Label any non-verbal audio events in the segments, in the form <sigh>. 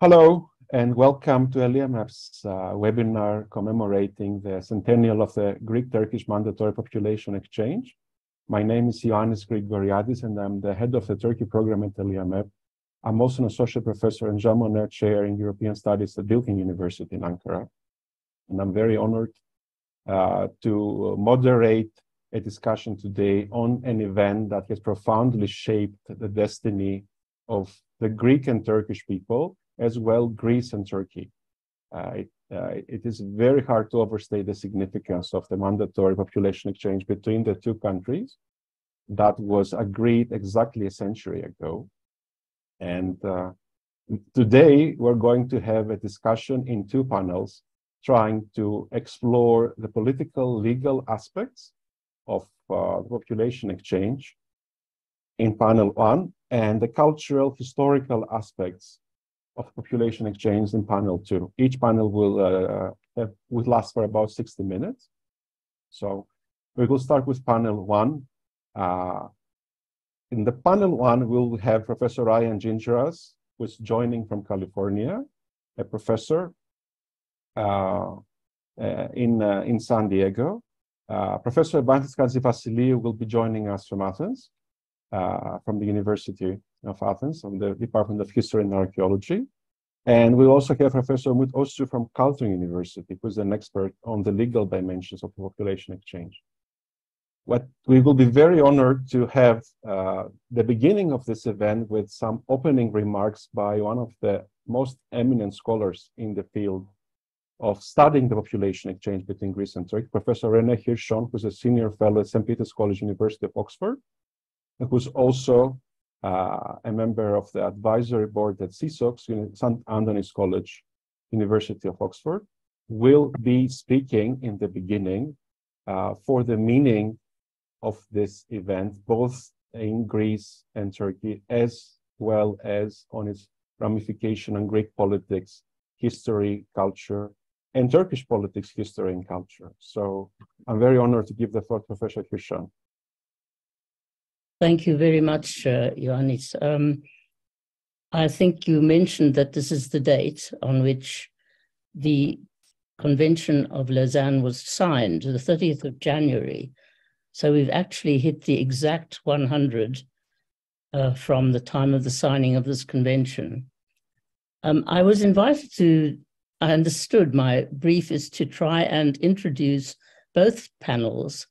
Hello and welcome to ELIAMEP's uh, webinar commemorating the centennial of the Greek-Turkish mandatory population exchange. My name is Ioannis Grigoriadis and I'm the head of the Turkey program at ELIAMEP. I'm also an associate professor and Jean Monnet chair in European Studies at Bilkent University in Ankara. And I'm very honored uh, to moderate a discussion today on an event that has profoundly shaped the destiny of the Greek and Turkish people as well Greece and Turkey. Uh, it, uh, it is very hard to overstate the significance of the mandatory population exchange between the two countries that was agreed exactly a century ago. And uh, today we're going to have a discussion in two panels trying to explore the political legal aspects of uh, population exchange in panel one and the cultural historical aspects of population exchange in panel two. Each panel will, uh, have, will last for about 60 minutes. So we will start with panel one. Uh, in the panel one, we'll have Professor Ryan Gingeras, who is joining from California, a professor uh, uh in, uh, in San Diego. Uh, professor Evangelos Hatzivassiliou will be joining us from Athens, from the University of Athens on the Department of History and Archaeology. And we also have Professor Umut Özsu from Carleton University, who's an expert on the legal dimensions of population exchange. What we will be very honored to have uh, the beginning of this event with some opening remarks by one of the most eminent scholars in the field of studying the population exchange between Greece and Turkey, Professor Renee Hirschon, who's a senior fellow at St. Peter's College, University of Oxford, and who's also uh, a member of the advisory board at SEESOX, St. Antony's College, University of Oxford, will be speaking in the beginning uh, for the meaning of this event, both in Greece and Turkey, as well as on its ramification on Greek politics, history, culture, and Turkish politics, history, and culture. So I'm very honored to give the floor to Professor Hirschon. Thank you very much, uh, Ioannis. Um, I think you mentioned that this is the date on which the Convention of Lausanne was signed, the 30th of January. So we've actually hit the exact 100 uh, from the time of the signing of this convention. Um, I was invited to, I understood my brief is to try and introduce both panels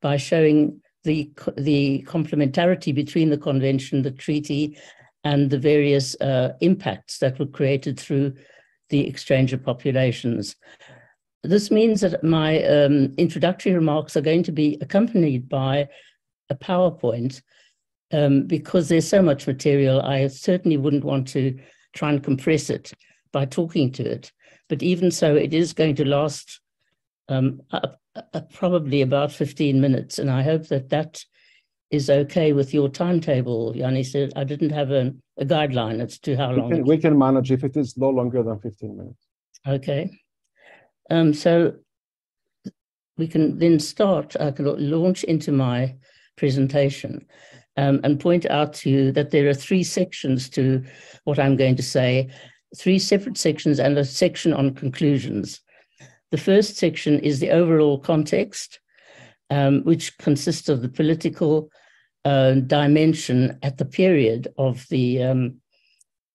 by showing the the complementarity between the convention, the treaty, and the various uh, impacts that were created through the exchange of populations. This means that my um, introductory remarks are going to be accompanied by a PowerPoint um, because there's so much material. I certainly wouldn't want to try and compress it by talking to it. But even so, it is going to last um, up, uh, probably about 15 minutes. And I hope that that is okay with your timetable. Yanni said, I didn't have a, a guideline as to how long. We can, we can, manage if it is no longer than 15 minutes. Okay. Um, so we can then start, I can launch into my presentation um, and point out to you that there are three sections to what I'm going to say, three separate sections and a section on conclusions. The first section is the overall context, um, which consists of the political uh, dimension at the period of the um,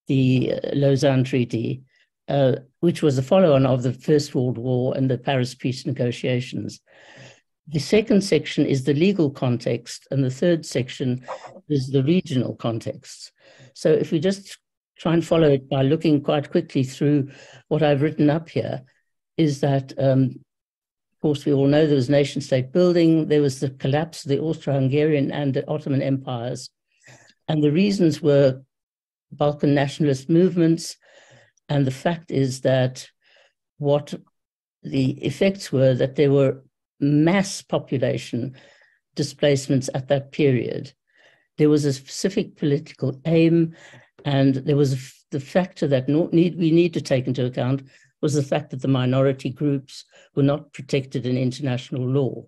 the Lausanne Treaty, uh, which was a follow-on of the First World War and the Paris peace negotiations. The second section is the legal context, and the third section is the regional context. So, if we just try and follow it by looking quite quickly through what I've written up here, is that, um, of course, we all know there was nation state building, there was the collapse of the Austro Hungarian and the Ottoman empires. And the reasons were Balkan nationalist movements. And the fact is that what the effects were that there were mass population displacements at that period. There was a specific political aim, and there was the factor that need, we need to take into account was the fact that the minority groups were not protected in international law.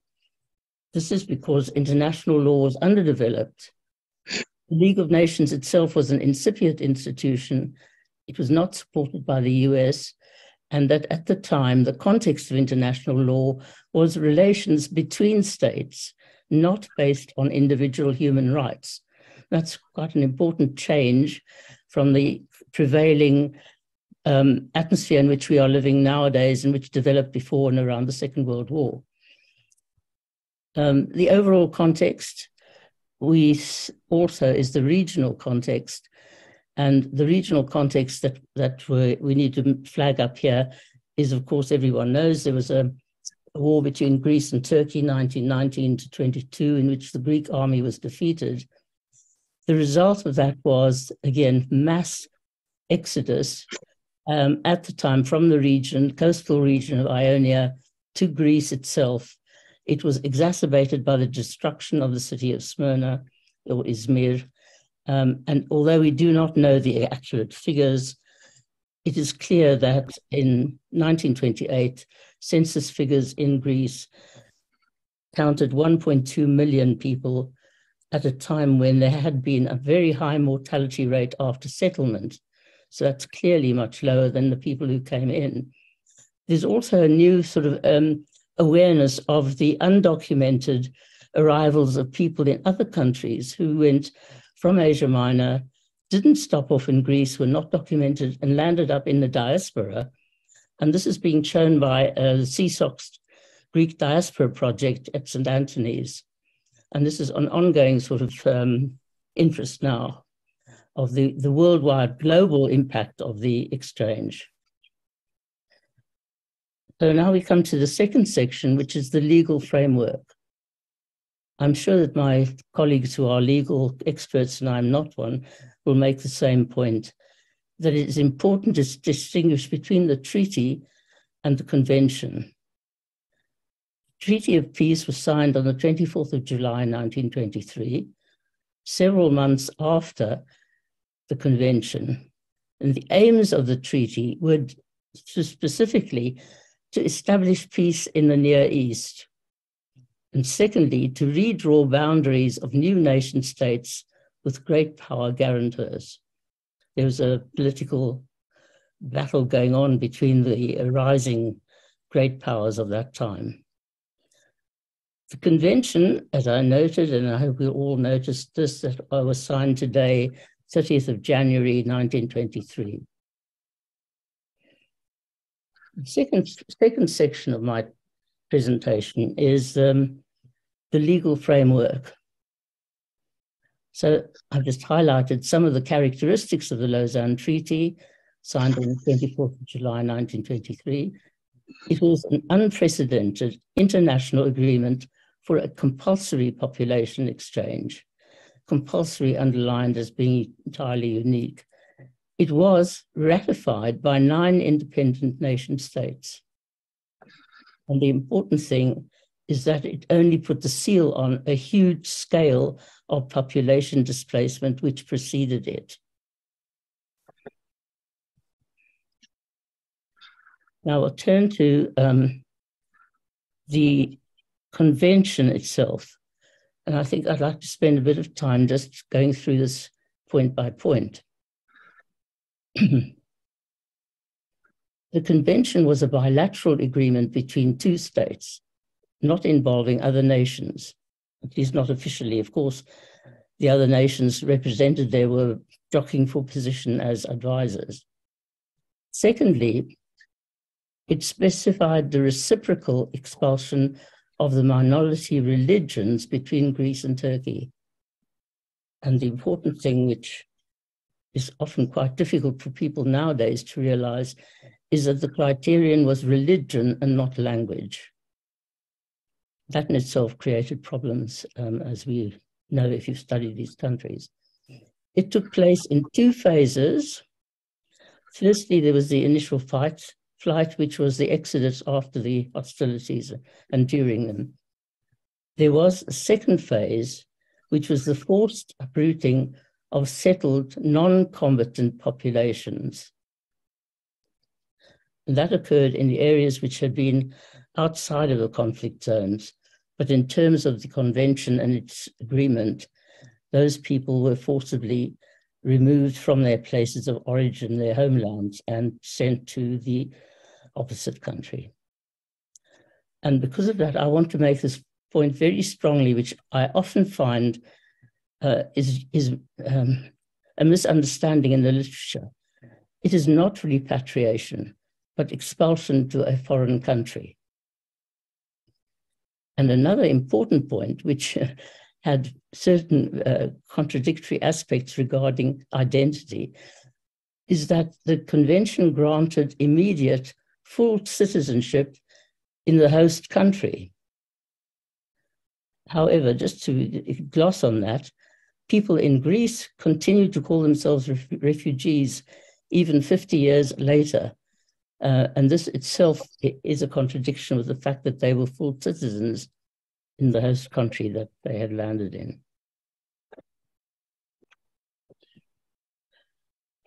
This is because international law was underdeveloped. The League of Nations itself was an incipient institution, it was not supported by the US, and that at the time, the context of international law was relations between states, not based on individual human rights. That's quite an important change from the prevailing um, atmosphere in which we are living nowadays and which developed before and around the Second World War. Um, the overall context we also is the regional context and the regional context that, that we, we need to flag up here is, of course, everyone knows there was a, a war between Greece and Turkey, 1919 to 22, in which the Greek army was defeated. The result of that was, again, mass exodus um, at the time from the region, coastal region of Ionia, to Greece itself. It was exacerbated by the destruction of the city of Smyrna or Izmir um, and although we do not know the accurate figures, it is clear that in 1928, census figures in Greece counted 1.2 million people at a time when there had been a very high mortality rate after settlement. So that's clearly much lower than the people who came in. There's also a new sort of um, awareness of the undocumented arrivals of people in other countries who went from Asia Minor, didn't stop off in Greece, were not documented, and landed up in the diaspora. And this is being shown by the SEESOX's Greek Diaspora Project at St. Antony's. And this is an ongoing sort of um, interest now of the, the worldwide global impact of the exchange. So now we come to the second section, which is the legal framework. I'm sure that my colleagues who are legal experts, and I'm not one, will make the same point that it is important to distinguish between the treaty and the convention. The Treaty of Peace was signed on the 24th of July 1923, several months after the convention. And the aims of the treaty were to specifically to establish peace in the Near East and secondly, to redraw boundaries of new nation states with great power guarantors. There was a political battle going on between the arising great powers of that time. The convention, as I noted, and I hope we all noticed this, that I was signed today, 30th of January 1923. The second, second section of my presentation is um, the legal framework. So I've just highlighted some of the characteristics of the Lausanne Treaty, signed on the 24th of July 1923. It was an unprecedented international agreement for a compulsory population exchange, compulsory underlined as being entirely unique. It was ratified by nine independent nation states. And the important thing is that it only put the seal on a huge scale of population displacement which preceded it. Now I'll turn to um, the convention itself. And I think I'd like to spend a bit of time just going through this point by point. <clears throat> The convention was a bilateral agreement between two states, not involving other nations, at least not officially. Of course, the other nations represented there were jockeying for position as advisors. Secondly, it specified the reciprocal expulsion of the minority religions between Greece and Turkey. And the important thing, which is often quite difficult for people nowadays to realize, is that the criterion was religion and not language. That in itself created problems, um, as we know if you've studied these countries. It took place in two phases. Firstly, there was the initial fight, flight, which was the exodus after the hostilities and during them. There was a second phase, which was the forced uprooting of settled non combatant populations and that occurred in the areas which had been outside of the conflict zones. But in terms of the convention and its agreement, those people were forcibly removed from their places of origin, their homelands, and sent to the opposite country. And because of that, I want to make this point very strongly, which I often find uh, is, is um, a misunderstanding in the literature. It is not repatriation, but expulsion to a foreign country. And another important point, which <laughs> had certain uh, contradictory aspects regarding identity, is that the convention granted immediate full citizenship in the host country. However, just to gloss on that, people in Greece continue to call themselves ref refugees even 50 years later. Uh, and this itself is a contradiction with the fact that they were full citizens in the host country that they had landed in.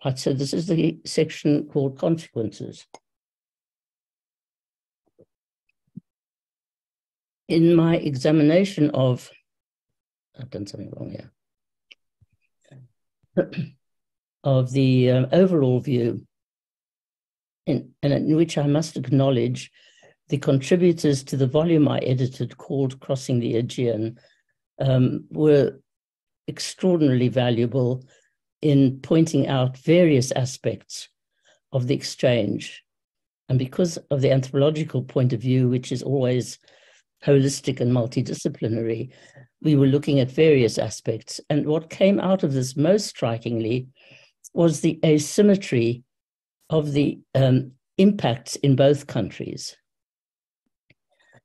Right, so this is the section called consequences. In my examination of, I've done something wrong here <clears throat> of the um, overall view, in, and in which I must acknowledge the contributors to the volume I edited called Crossing the Aegean um, were extraordinarily valuable in pointing out various aspects of the exchange. And because of the anthropological point of view, which is always holistic and multidisciplinary, we were looking at various aspects. And what came out of this most strikingly was the asymmetry of the um, impacts in both countries.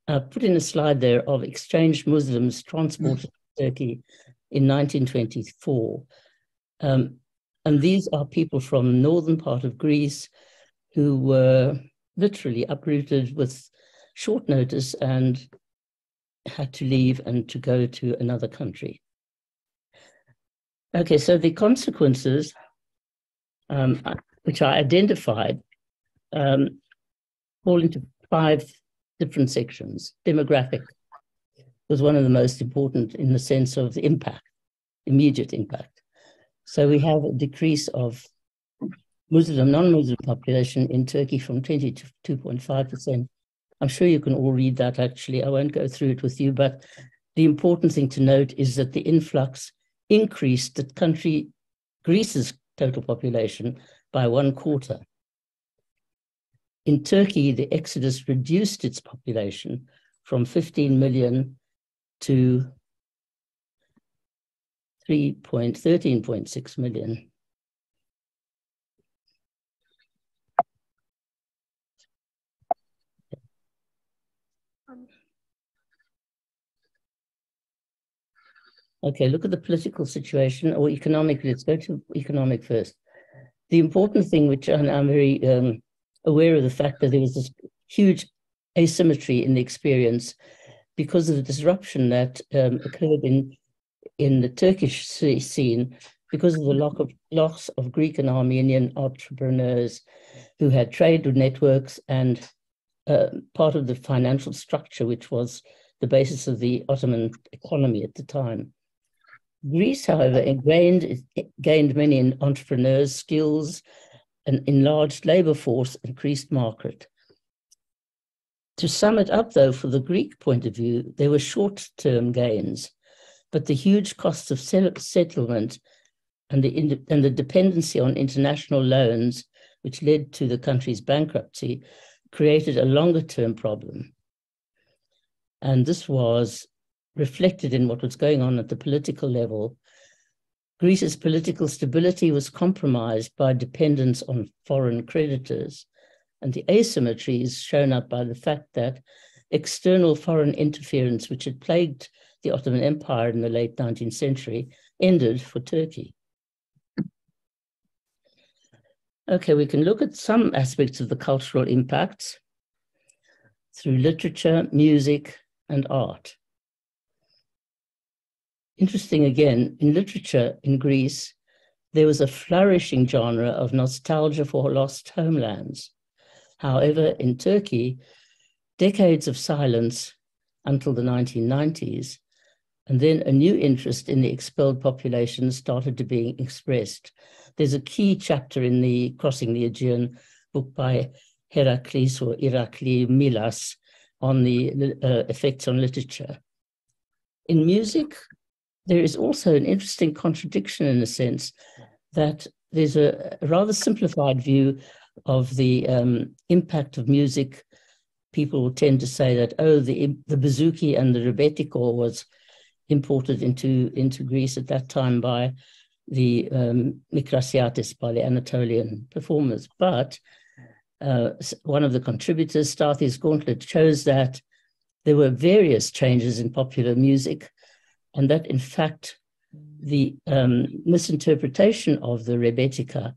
I put in a slide there of exchanged Muslims transported to Turkey in 1924. Um, and these are people from the northern part of Greece who were literally uprooted with short notice and had to leave and to go to another country. Okay, so the consequences, um, which I identified, um, fall into five different sections. Demographic was one of the most important in the sense of the impact, immediate impact. So we have a decrease of Muslim, non-Muslim population in Turkey from 20 to 2.5 percent I'm sure you can all read that actually. I won't go through it with you, but the important thing to note is that the influx increased the country, Greece's total population, by one quarter. In Turkey, the exodus reduced its population from 15 million to 3.13.6 million. Okay, look at the political situation or economic. Let's go to economic first. The important thing, which I'm very um, aware of the fact that there was this huge asymmetry in the experience because of the disruption that um, occurred in in the Turkish scene because of the loss of, loss of Greek and Armenian entrepreneurs who had trade networks and uh, part of the financial structure, which was the basis of the Ottoman economy at the time. Greece, however, gained, gained many entrepreneurs' skills, an enlarged labor force, increased market. To sum it up, though, for the Greek point of view, there were short term gains, but the huge costs of settlement and the, and the dependency on international loans, which led to the country's bankruptcy, created a longer term problem. And this was reflected in what was going on at the political level. Greece's political stability was compromised by dependence on foreign creditors, and the asymmetry is shown up by the fact that external foreign interference, which had plagued the Ottoman Empire in the late 19th century, ended for Turkey. Okay, we can look at some aspects of the cultural impacts through literature, music, and art. Interesting again, in literature in Greece, there was a flourishing genre of nostalgia for lost homelands. However, in Turkey, decades of silence until the 1990s And then a new interest in the expelled population started to be expressed. There's a key chapter in the Crossing the Aegean book by Heracles or Irakli Milas on the uh, effects on literature. In music, there is also an interesting contradiction in the sense that there's a, rather simplified view of the um, impact of music. People tend to say that, oh, the, the bouzouki and the rebetiko was imported into, into Greece at that time by the um, Mikrasiatis, by the Anatolian performers. But uh, one of the contributors, Stathis Gauntlett, shows that there were various changes in popular music, and that in fact the um, misinterpretation of the rebetika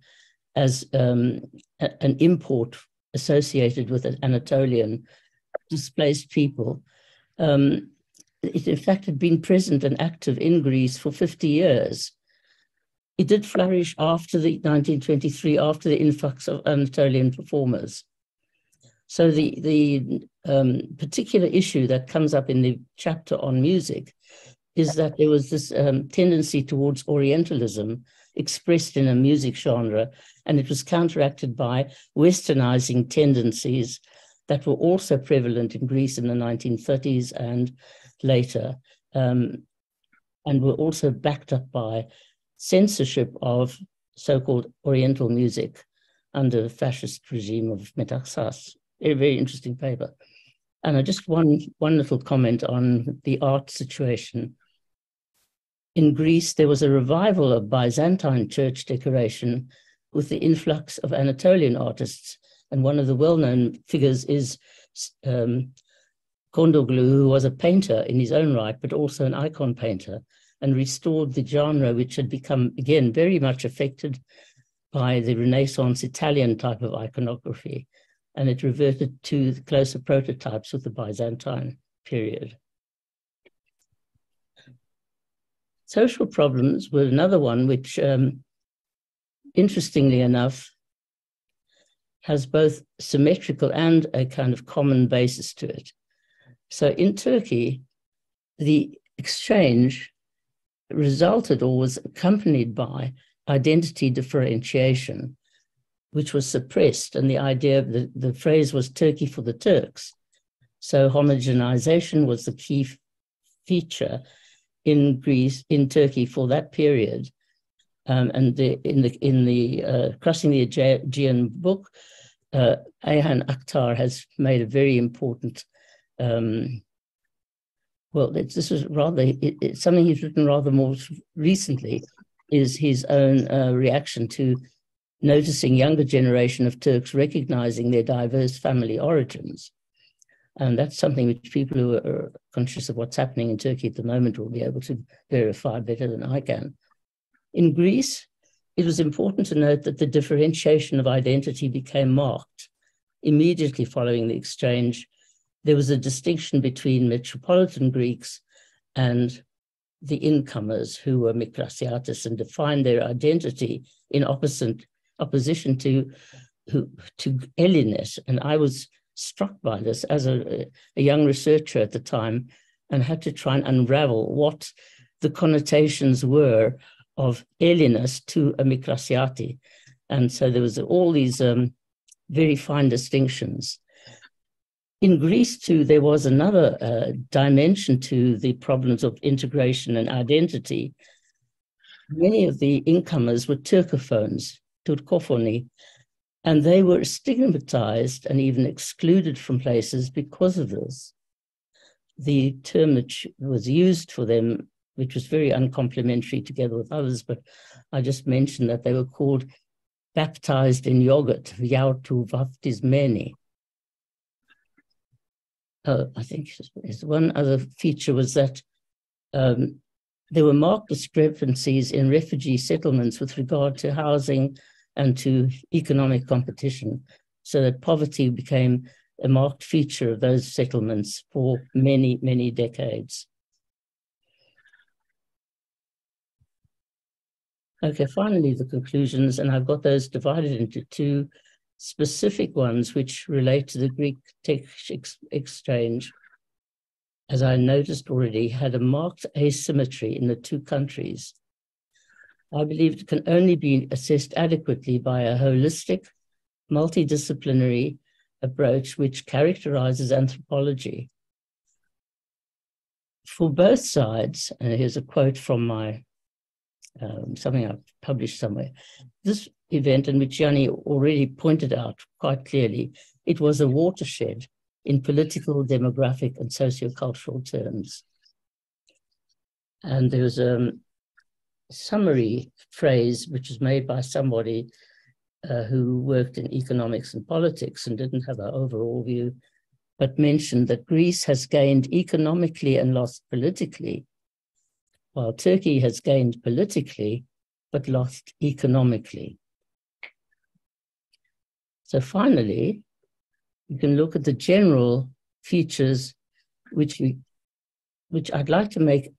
as um, a, an import associated with an Anatolian displaced people, um, it in fact had been present and active in Greece for 50 years. It did flourish after the 1923, after the influx of Anatolian performers. So the the um, particular issue that comes up in the chapter on music is that there was this um, tendency towards Orientalism expressed in a music genre, and it was counteracted by Westernizing tendencies that were also prevalent in Greece in the 1930s and later, um, and were also backed up by censorship of so-called Oriental music under the fascist regime of Metaxas. A very interesting paper. And I just one, one little comment on the art situation. In Greece, there was a revival of Byzantine church decoration with the influx of Anatolian artists. And one of the well known figures is um, Kontoglou, who was a painter in his own right, but also an icon painter and restored the genre, which had become, again, very much affected by the Renaissance Italian type of iconography. And it reverted to the closer prototypes of the Byzantine period. Social problems were another one, which, um, interestingly enough, has both symmetrical and a kind of common basis to it. So in Turkey, the exchange resulted or was accompanied by identity differentiation, which was suppressed. And the idea, the, the phrase was Turkey for the Turks. So homogenization was the key feature in Greece, in Turkey for that period. Um, and the, in the in the uh, crossing the Aegean book, uh, Ayhan Aktar has made a very important um, well, this is rather it, it's something he's written rather more recently. Is his own uh, reaction to noticing younger generation of Turks recognizing their diverse family origins, and that's something which people who are conscious of what's happening in Turkey at the moment will be able to verify better than I can. In Greece, it was important to note that the differentiation of identity became marked immediately following the exchange there was a distinction between metropolitan Greeks and the incomers who were Mikrasiatis and defined their identity in opposite, opposition to, who, to Hellenes. And I was struck by this as a, a young researcher at the time and had to try and unravel what the connotations were of Hellenes to a Mikrasiati. And so there was all these um, very fine distinctions. In Greece, too, there was another uh, dimension to the problems of integration and identity. Many of the incomers were Turkophones, Turkophony, and they were stigmatized and even excluded from places because of this. The term that was used for them, which was very uncomplimentary together with others, but I just mentioned that they were called baptized in yogurt, Yautu Vaftismeni uh, I think one other feature was that um, there were marked discrepancies in refugee settlements with regard to housing and to economic competition, so that poverty became a marked feature of those settlements for many, many decades. Okay, finally, the conclusions, and I've got those divided into two specific ones which relate to the Greek text ex exchange. as I noticed already, had a marked asymmetry in the two countries. I believe it can only be assessed adequately by a holistic, multidisciplinary approach which characterizes anthropology. For both sides, and here's a quote from my um, something I've published somewhere. This event, in which Yanni already pointed out quite clearly, it was a watershed in political, demographic, and sociocultural terms. And there was a summary phrase which was made by somebody uh, who worked in economics and politics and didn't have an overall view, but mentioned that Greece has gained economically and lost politically, while Turkey has gained politically but lost economically. So finally, you can look at the general features which we, which I'd like to make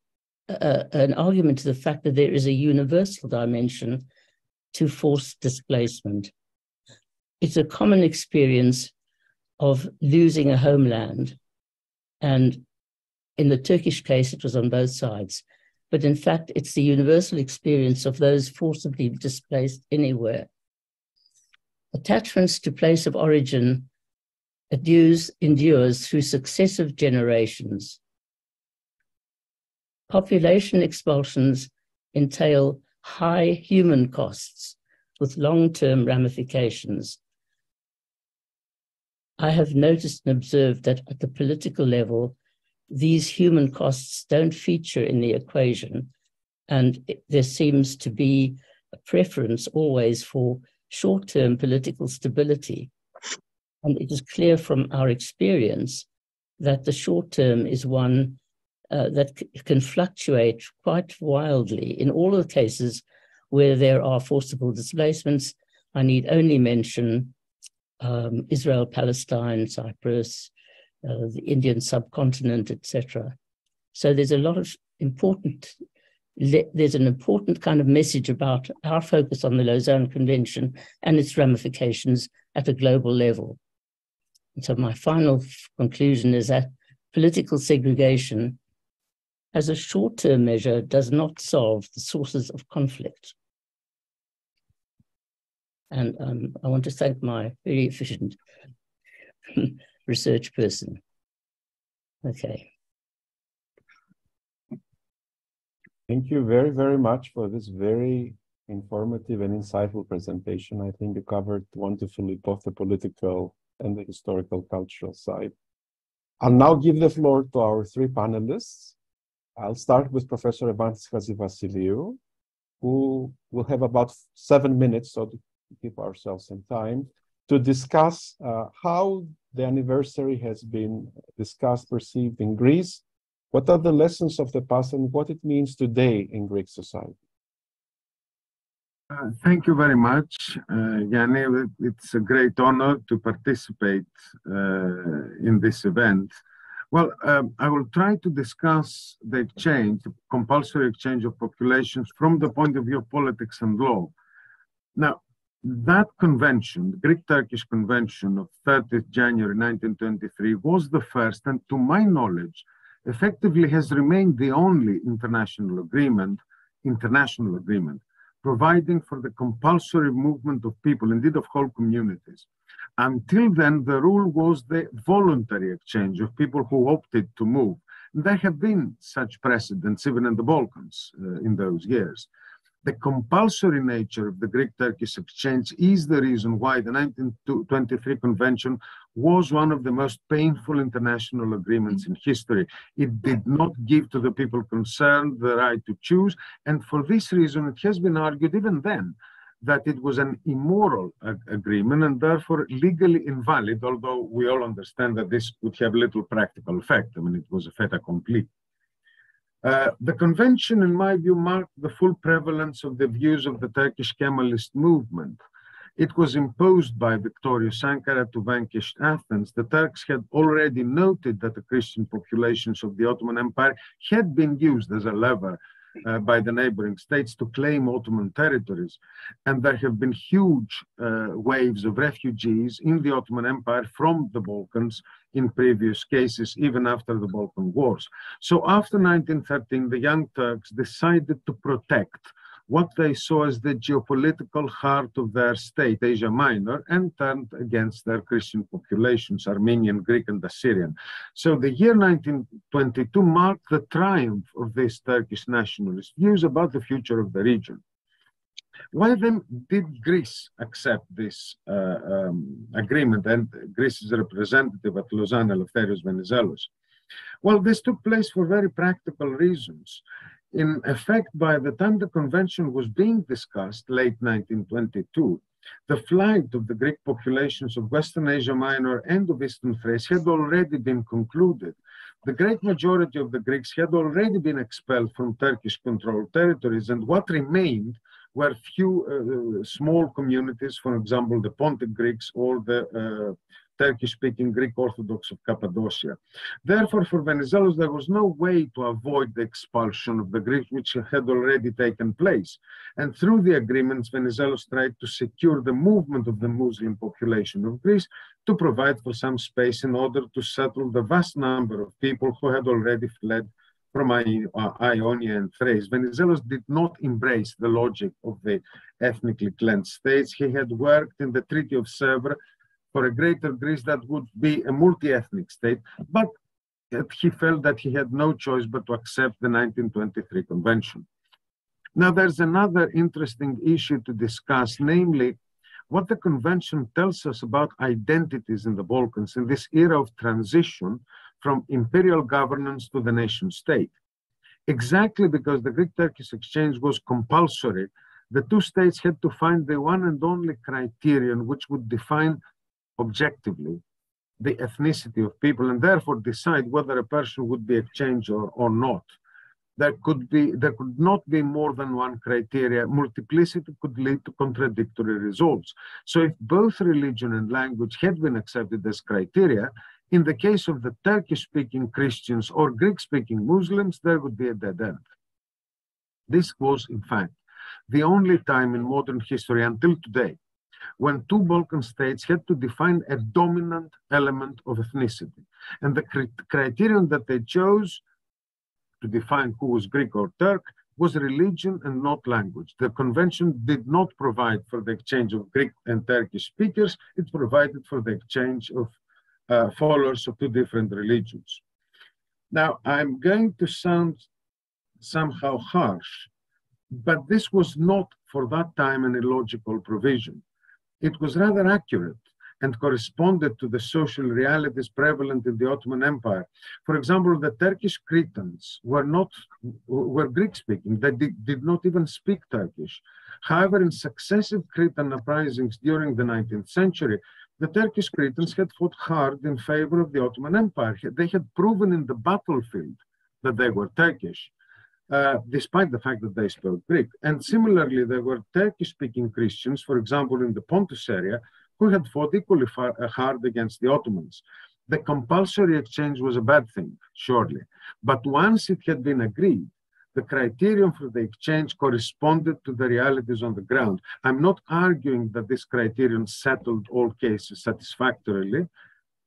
an argument to the fact that there is a universal dimension to forced displacement. It's a common experience of losing a homeland. And in the Turkish case, it was on both sides. But in fact, it's the universal experience of those forcibly displaced anywhere. Attachments to place of origin endures, endures through successive generations. Population expulsions entail high human costs with long term ramifications. I have noticed and observed that at the political level, these human costs don't feature in the equation, and there seems to be a preference always for short term political stability. And it is clear from our experience that the short term is one uh, that c- can fluctuate quite wildly. In all of the cases where there are forcible displacements, I need only mention um, Israel, Palestine, Cyprus, uh, the Indian subcontinent, etc. So there's a lot of important, there's an important kind of message about our focus on the Lausanne Convention and its ramifications at a global level. And so my final conclusion is that political segregation as a short-term measure does not solve the sources of conflict. And um, I want to thank my very efficient <laughs> research person. Okay. Thank you very, very much for this very informative and insightful presentation. I think you covered wonderfully both the political and the historical cultural side. I'll now give the floor to our three panelists. I'll start with Professor Evangelos Hatzivassiliou, who will have about seven minutes, so to give ourselves some time, to discuss uh, how the anniversary has been discussed, perceived in Greece, what are the lessons of the past, and what it means today in Greek society. Uh, thank you very much, uh, Yanni. It's a great honor to participate uh, in this event. Well, um, I will try to discuss the exchange, the compulsory exchange of populations from the point of view of politics and law. Now, that convention, the Greek-Turkish Convention of 30th January 1923, was the first, and to my knowledge, effectively has remained the only international agreement, international agreement, providing for the compulsory movement of people, indeed of whole communities. Until then, the rule was the voluntary exchange of people who opted to move. There have been such precedents even in the Balkans uh, in those years. The compulsory nature of the Greek-Turkish exchange is the reason why the 1923 convention was one of the most painful international agreements in history. It did not give to the people concerned the right to choose, and for this reason, it has been argued even then that it was an immoral ag agreement and therefore legally invalid, although we all understand that this would have little practical effect. I mean, it was a fait accompli. Uh, the convention, in my view, marked the full prevalence of the views of the Turkish Kemalist movement. It was imposed by Victorious Ankara to vanquish Athens. The Turks had already noted that the Christian populations of the Ottoman Empire had been used as a lever uh, by the neighboring states to claim Ottoman territories. And there have been huge uh, waves of refugees in the Ottoman Empire from the Balkans in previous cases, even after the Balkan Wars. So after 1913, the Young Turks decided to protect what they saw as the geopolitical heart of their state, Asia Minor, and turned against their Christian populations, Armenian, Greek, and Assyrian. So the year 1922 marked the triumph of these Turkish nationalist views about the future of the region. Why then did Greece accept this uh, um, agreement? And Greece's representative at Lausanne, Eleftherios Venizelos. Well, this took place for very practical reasons in effect, by the time the convention was being discussed, late 1922, the flight of the Greek populations of Western Asia Minor and of Eastern Thrace had already been concluded. The great majority of the Greeks had already been expelled from Turkish controlled territories, and what remained were few uh, small communities, for example, the Pontic Greeks or the uh, Turkish-speaking Greek Orthodox of Cappadocia. Therefore, for Venizelos, there was no way to avoid the expulsion of the Greeks, which had already taken place. And through the agreements, Venizelos tried to secure the movement of the Muslim population of Greece to provide for some space in order to settle the vast number of people who had already fled from uh, Ionia and Thrace. Venizelos did not embrace the logic of the ethnically cleansed states. He had worked in the Treaty of Sèvres for a greater Greece that would be a multi-ethnic state, but he felt that he had no choice but to accept the 1923 convention. Now, there's another interesting issue to discuss, namely what the convention tells us about identities in the Balkans in this era of transition from imperial governance to the nation state. Exactly because the Greek Turkish exchange was compulsory, the two states had to find the one and only criterion which would define objectively the ethnicity of people and therefore decide whether a person would be exchanged or, or not. There could be there could not be more than one criteria. Multiplicity could lead to contradictory results. So if both religion and language had been accepted as criteria, in the case of the Turkish-speaking Christians or Greek-speaking Muslims, there would be a dead end. This was, in fact, the only time in modern history until today when two Balkan states had to define a dominant element of ethnicity. And the criterion that they chose to define who was Greek or Turk was religion and not language. The convention did not provide for the exchange of Greek and Turkish speakers, it provided for the exchange of uh, followers of two different religions. Now, I'm going to sound somehow harsh, but this was not for that time an illogical provision it was rather accurate and corresponded to the social realities prevalent in the Ottoman Empire. For example, the Turkish Cretans were not were Greek speaking. They did, did not even speak Turkish. However, in successive Cretan uprisings during the 19th century, the Turkish Cretans had fought hard in favor of the Ottoman Empire. They had proven in the battlefield that they were Turkish. Uh, despite the fact that they spoke Greek. And similarly, there were Turkish-speaking Christians, for example, in the Pontus area, who had fought equally far, uh, hard against the Ottomans. The compulsory exchange was a bad thing, surely. But once it had been agreed, the criterion for the exchange corresponded to the realities on the ground. I'm not arguing that this criterion settled all cases satisfactorily.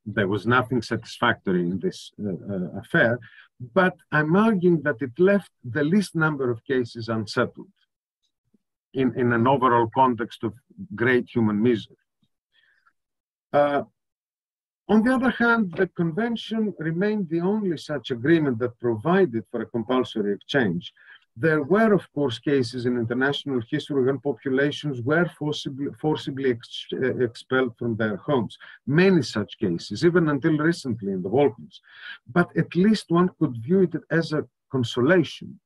There was nothing satisfactory in this uh, uh, affair, but I'm arguing that it left the least number of cases unsettled in, in an overall context of great human misery. Uh, on the other hand, the convention remained the only such agreement that provided for a compulsory exchange. There were, of course, cases in international history when populations were forcibly, forcibly ex uh, expelled from their homes. Many such cases, even until recently in the Balkans. But at least one could view it as a consolation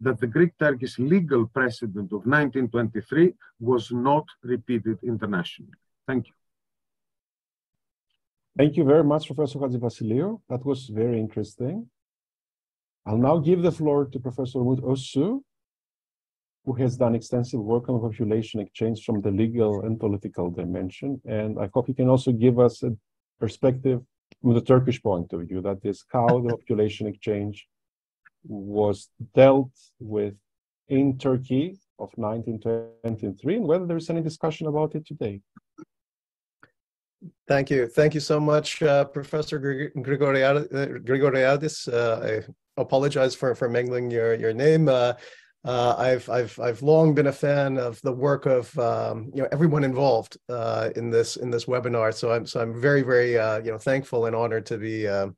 that the Greek-Turkish legal precedent of 1923 was not repeated internationally. Thank you. Thank you very much, Professor Hatzivassiliou. That was very interesting. I'll now give the floor to Professor Umut Özsu, who has done extensive work on population exchange from the legal and political dimension. And I hope he can also give us a perspective from the Turkish point of view, that is how the population exchange was dealt with in Turkey of 1923 and whether there's any discussion about it today. Thank you. Thank you so much, uh, Professor Grigoriadis. Uh, I apologize for, for mangling your, your name. Uh, uh, I've I've I've long been a fan of the work of um, you know everyone involved uh, in this in this webinar. So I'm so I'm very very uh, you know thankful and honored to be um,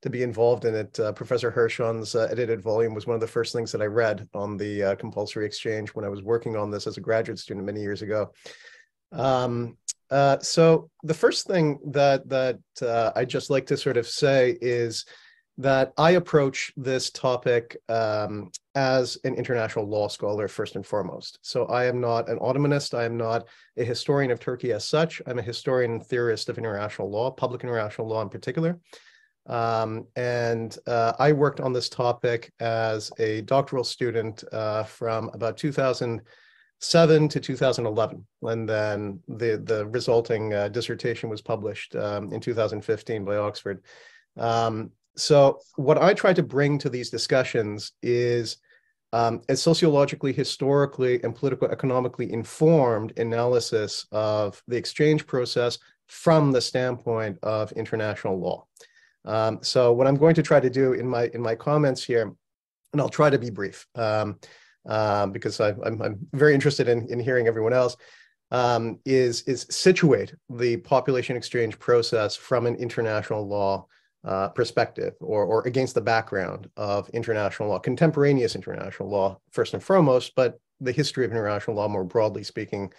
to be involved in it. Uh, Professor Hirschon's uh, edited volume was one of the first things that I read on the uh, compulsory exchange when I was working on this as a graduate student many years ago. Um, so the first thing that that I just like to sort of say is that I approach this topic um, as an international law scholar first and foremost. So I am not an Ottomanist. I am not a historian of Turkey as such. I'm a historian and theorist of international law, public international law in particular. Um, and uh, I worked on this topic as a doctoral student uh, from about 2007 to 2011. And then the, the resulting uh, dissertation was published um, in 2015 by Oxford. Um, so what I try to bring to these discussions is um, a sociologically, historically, and political economically informed analysis of the exchange process from the standpoint of international law. Um, so what I'm going to try to do in my in my comments here, and I'll try to be brief um, um, because I, am I'm very interested in, in hearing everyone else, um, is, is situate the population exchange process from an international law uh, perspective or, or against the background of international law, contemporaneous international law, first and foremost, but the history of international law more broadly speaking,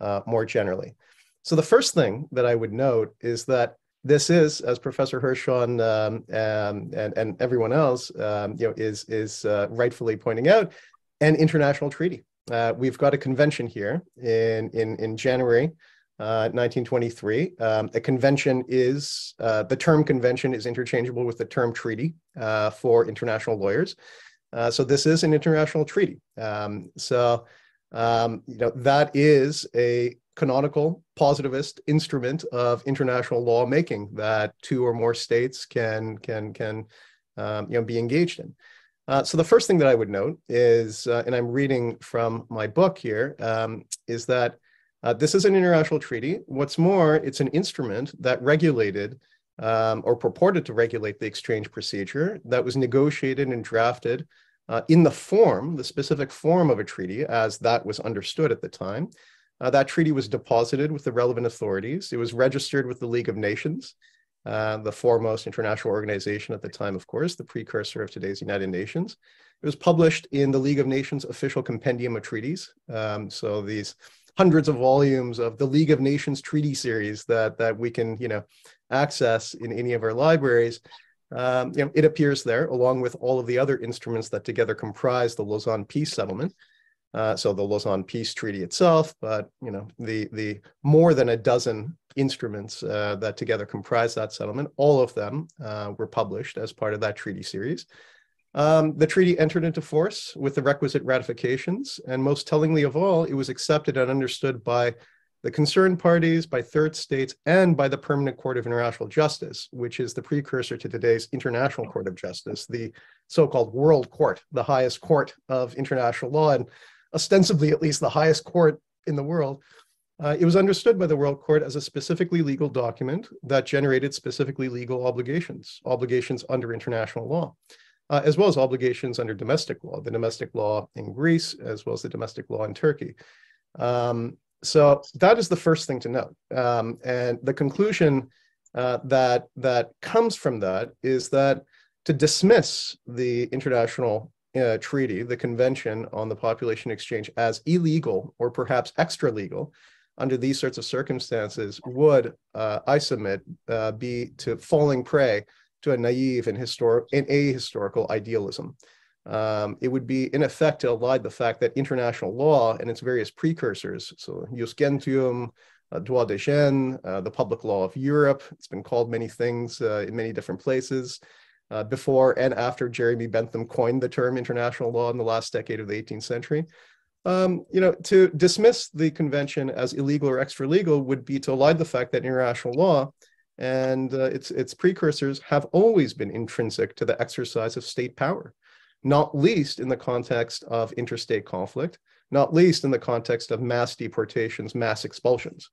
uh, more generally. So the first thing that I would note is that this is, as Professor Hirschon um, and, and, and everyone else, um, you know, is is uh, rightfully pointing out, an international treaty. Uh, we've got a convention here in in in January 1923. Uh, um, a convention is, uh, the term convention is interchangeable with the term treaty uh, for international lawyers. Uh, so this is an international treaty. Um, so, um, you know, that is a canonical positivist instrument of international law making that two or more states can, can, can um, you know, be engaged in. Uh, so the first thing that I would note is, uh, and I'm reading from my book here, um, is that uh, this is an international treaty. What's more, it's an instrument that regulated um, or purported to regulate the exchange procedure that was negotiated and drafted uh, in the form, the specific form of a treaty, as that was understood at the time. Uh, that treaty was deposited with the relevant authorities. It was registered with the League of Nations, uh, the foremost international organization at the time, of course, the precursor of today's United Nations. It was published in the League of Nations official compendium of treaties. Um, so these hundreds of volumes of the League of Nations treaty series that that we can you know access in any of our libraries. Um, you know, it appears there along with all of the other instruments that together comprise the Lausanne Peace Settlement. Uh, so the Lausanne Peace Treaty itself, but you know the the more than a dozen instruments uh, that together comprise that settlement, all of them uh, were published as part of that treaty series. Um, the treaty entered into force with the requisite ratifications, and most tellingly of all, it was accepted and understood by the concerned parties, by third states, and by the Permanent Court of International Justice, which is the precursor to today's International Court of Justice, the so called World Court, the highest court of international law, and ostensibly at least the highest court in the world. Uh, it was understood by the World Court as a specifically legal document that generated specifically legal obligations, obligations under international law uh, as well as obligations under domestic law, the domestic law in Greece, as well as the domestic law in Turkey. Um, so that is the first thing to note. Um, and the conclusion uh, that, that comes from that is that to dismiss the international uh, treaty, the Convention on the Population Exchange, as illegal or perhaps extra legal under these sorts of circumstances would, uh, I submit, uh, be to falling prey to a naive and historic and ahistorical idealism. Um, it would be in effect to elide the fact that international law and its various precursors, so jus gentium, uh, droit des gens, uh, the public law of Europe, it's been called many things uh, in many different places. Uh, before and after Jeremy Bentham coined the term international law in the last decade of the 18th century, um, you know, to dismiss the convention as illegal or extra legal would be to elide the fact that international law and uh, its its precursors have always been intrinsic to the exercise of state power. not least in the context of interstate conflict, not least in the context of mass deportations, mass expulsions.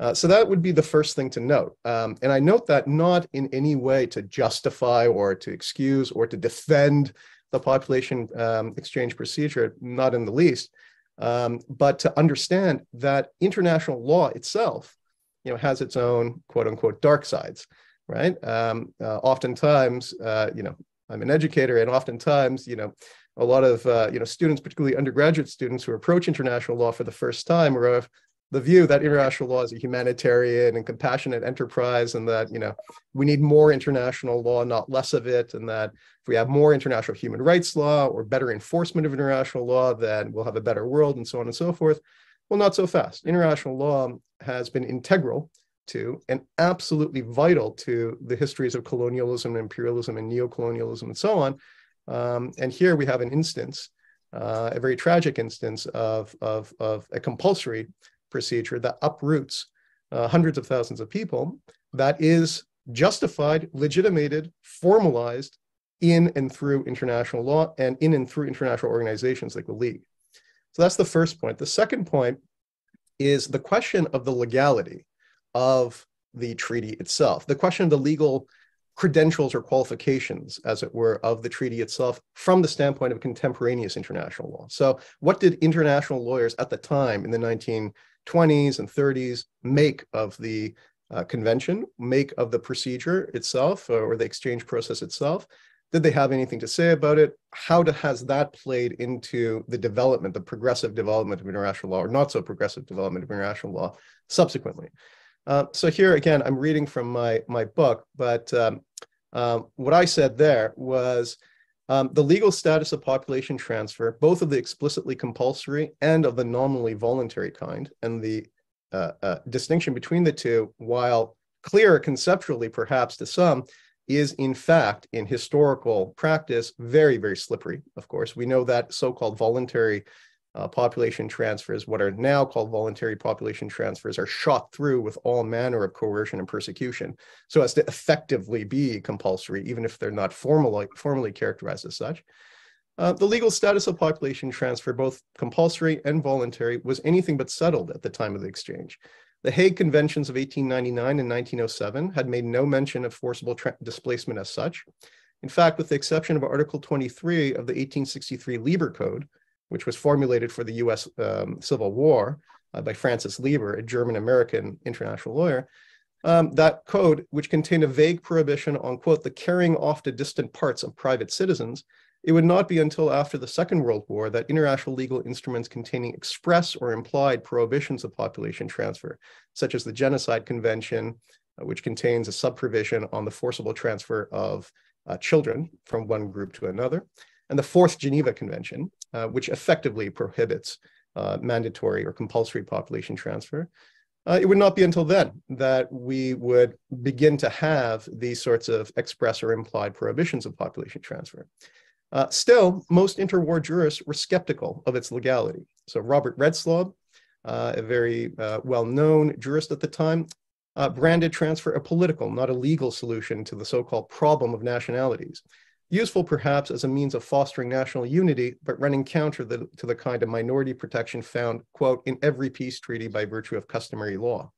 Uh, so that would be the first thing to note. Um, and I note that not in any way to justify or to excuse or to defend the population um, exchange procedure, not in the least, um, but to understand that international law itself, you know, has its own quote unquote dark sides, right? Um, uh, oftentimes, uh, you know, I'm an educator, and oftentimes, you know, a lot of uh, you know students, particularly undergraduate students who approach international law for the first time, are of the view that international law is a humanitarian and compassionate enterprise, and that you know we need more international law, not less of it, and that if we have more international human rights law or better enforcement of international law, then we'll have a better world, and so on and so forth. Well, not so fast. International law has been integral to and absolutely vital to the histories of colonialism, imperialism, and neocolonialism, and so on. Um, and here we have an instance, uh, a very tragic instance of, of, of a compulsory procedure that uproots uh, hundreds of thousands of people that is justified, legitimated, formalized in and through international law and in and through international organizations like the League. So that's the first point. The second point is the question of the legality of the treaty itself, the question of the legal credentials or qualifications, as it were, of the treaty itself from the standpoint of contemporaneous international law. So, what did international lawyers at the time in the 1920s and 30s make of the uh, convention, make of the procedure itself or the exchange process itself? Did they have anything to say about it? How to, has that played into the development, the progressive development of international law, or not so progressive development of international law subsequently? Uh, so here again, I'm reading from my my book, but um, um, what I said there was um, the legal status of population transfer, both of the explicitly compulsory and of the nominally voluntary kind, and the uh, uh, distinction between the two, while clear conceptually perhaps to some, is in fact in historical practice very very slippery. Of course, we know that so-called voluntary uh, population transfers, what are now called voluntary population transfers, are shot through with all manner of coercion and persecution so as to effectively be compulsory, even if they're not formally, formally characterized as such. Uh, the legal status of population transfer, both compulsory and voluntary, was anything but settled at the time of the exchange. The Hague Conventions of 1899 and 1907 had made no mention of forcible displacement as such. In fact, with the exception of Article 23 of the 1863 Lieber Code, which was formulated for the US um, Civil War uh, by Francis Lieber, a German American international lawyer. Um, that code, which contained a vague prohibition on, quote, the carrying off to distant parts of private citizens, it would not be until after the Second World War that international legal instruments containing express or implied prohibitions of population transfer, such as the Genocide Convention, uh, which contains a subprovision on the forcible transfer of uh, children from one group to another, and the Fourth Geneva Convention, uh, which effectively prohibits uh, mandatory or compulsory population transfer. Uh, it would not be until then that we would begin to have these sorts of express or implied prohibitions of population transfer. Uh, still, most interwar jurists were skeptical of its legality. So Robert Redslob, uh, a very uh, well-known jurist at the time, branded transfer a political, not a legal solution to the so-called problem of nationalities useful perhaps as a means of fostering national unity, but running counter the, to the kind of minority protection found, quote, in every peace treaty by virtue of customary law.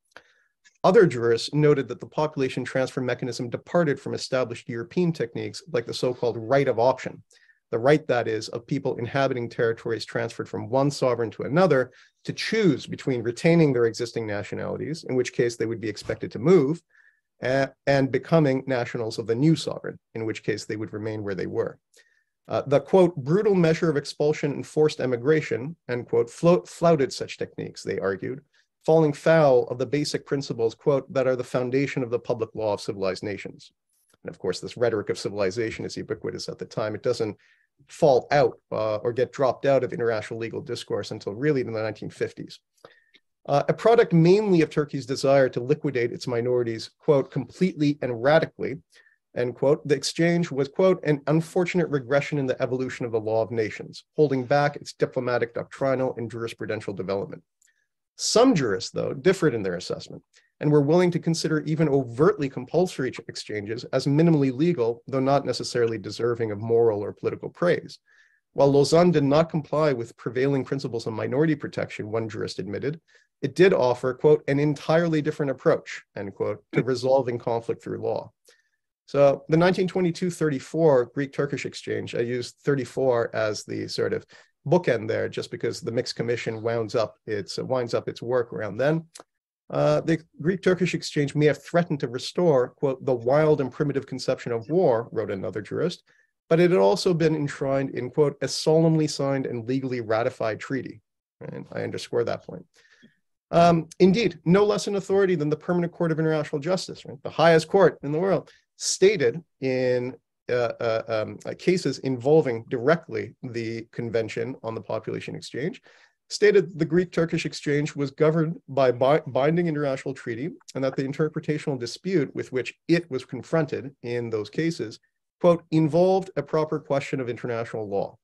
Other jurists noted that the population transfer mechanism departed from established European techniques like the so-called right of option, the right, that is, of people inhabiting territories transferred from one sovereign to another to choose between retaining their existing nationalities, in which case they would be expected to move, and becoming nationals of the new sovereign, in which case they would remain where they were. Uh, the quote, brutal measure of expulsion and forced emigration, end quote, flouted such techniques, they argued, falling foul of the basic principles, quote, that are the foundation of the public law of civilized nations. And of course, this rhetoric of civilization is ubiquitous at the time. It doesn't fall out uh, or get dropped out of international legal discourse until really in the 1950s uh, a product mainly of Turkey's desire to liquidate its minorities, quote, completely and radically, end quote. The exchange was, quote, an unfortunate regression in the evolution of the law of nations, holding back its diplomatic, doctrinal, and jurisprudential development. Some jurists, though, differed in their assessment and were willing to consider even overtly compulsory exchanges as minimally legal, though not necessarily deserving of moral or political praise. While Lausanne did not comply with prevailing principles of minority protection, one jurist admitted, it did offer, quote, an entirely different approach, end quote, to hmm. resolving conflict through law. So the 1922-34 Greek-Turkish exchange, I used 34 as the sort of bookend there, just because the mixed commission winds up its winds up its work around then. Uh, the Greek-Turkish exchange may have threatened to restore, quote, the wild and primitive conception of war, wrote another jurist, but it had also been enshrined in, quote, a solemnly signed and legally ratified treaty. And I underscore that point. Um, indeed, no less an authority than the Permanent Court of International Justice, right, the highest court in the world, stated in uh, uh, um, uh, cases involving directly the Convention on the Population Exchange, stated the Greek-Turkish exchange was governed by bi binding international treaty and that the interpretational dispute with which it was confronted in those cases, quote, involved a proper question of international law.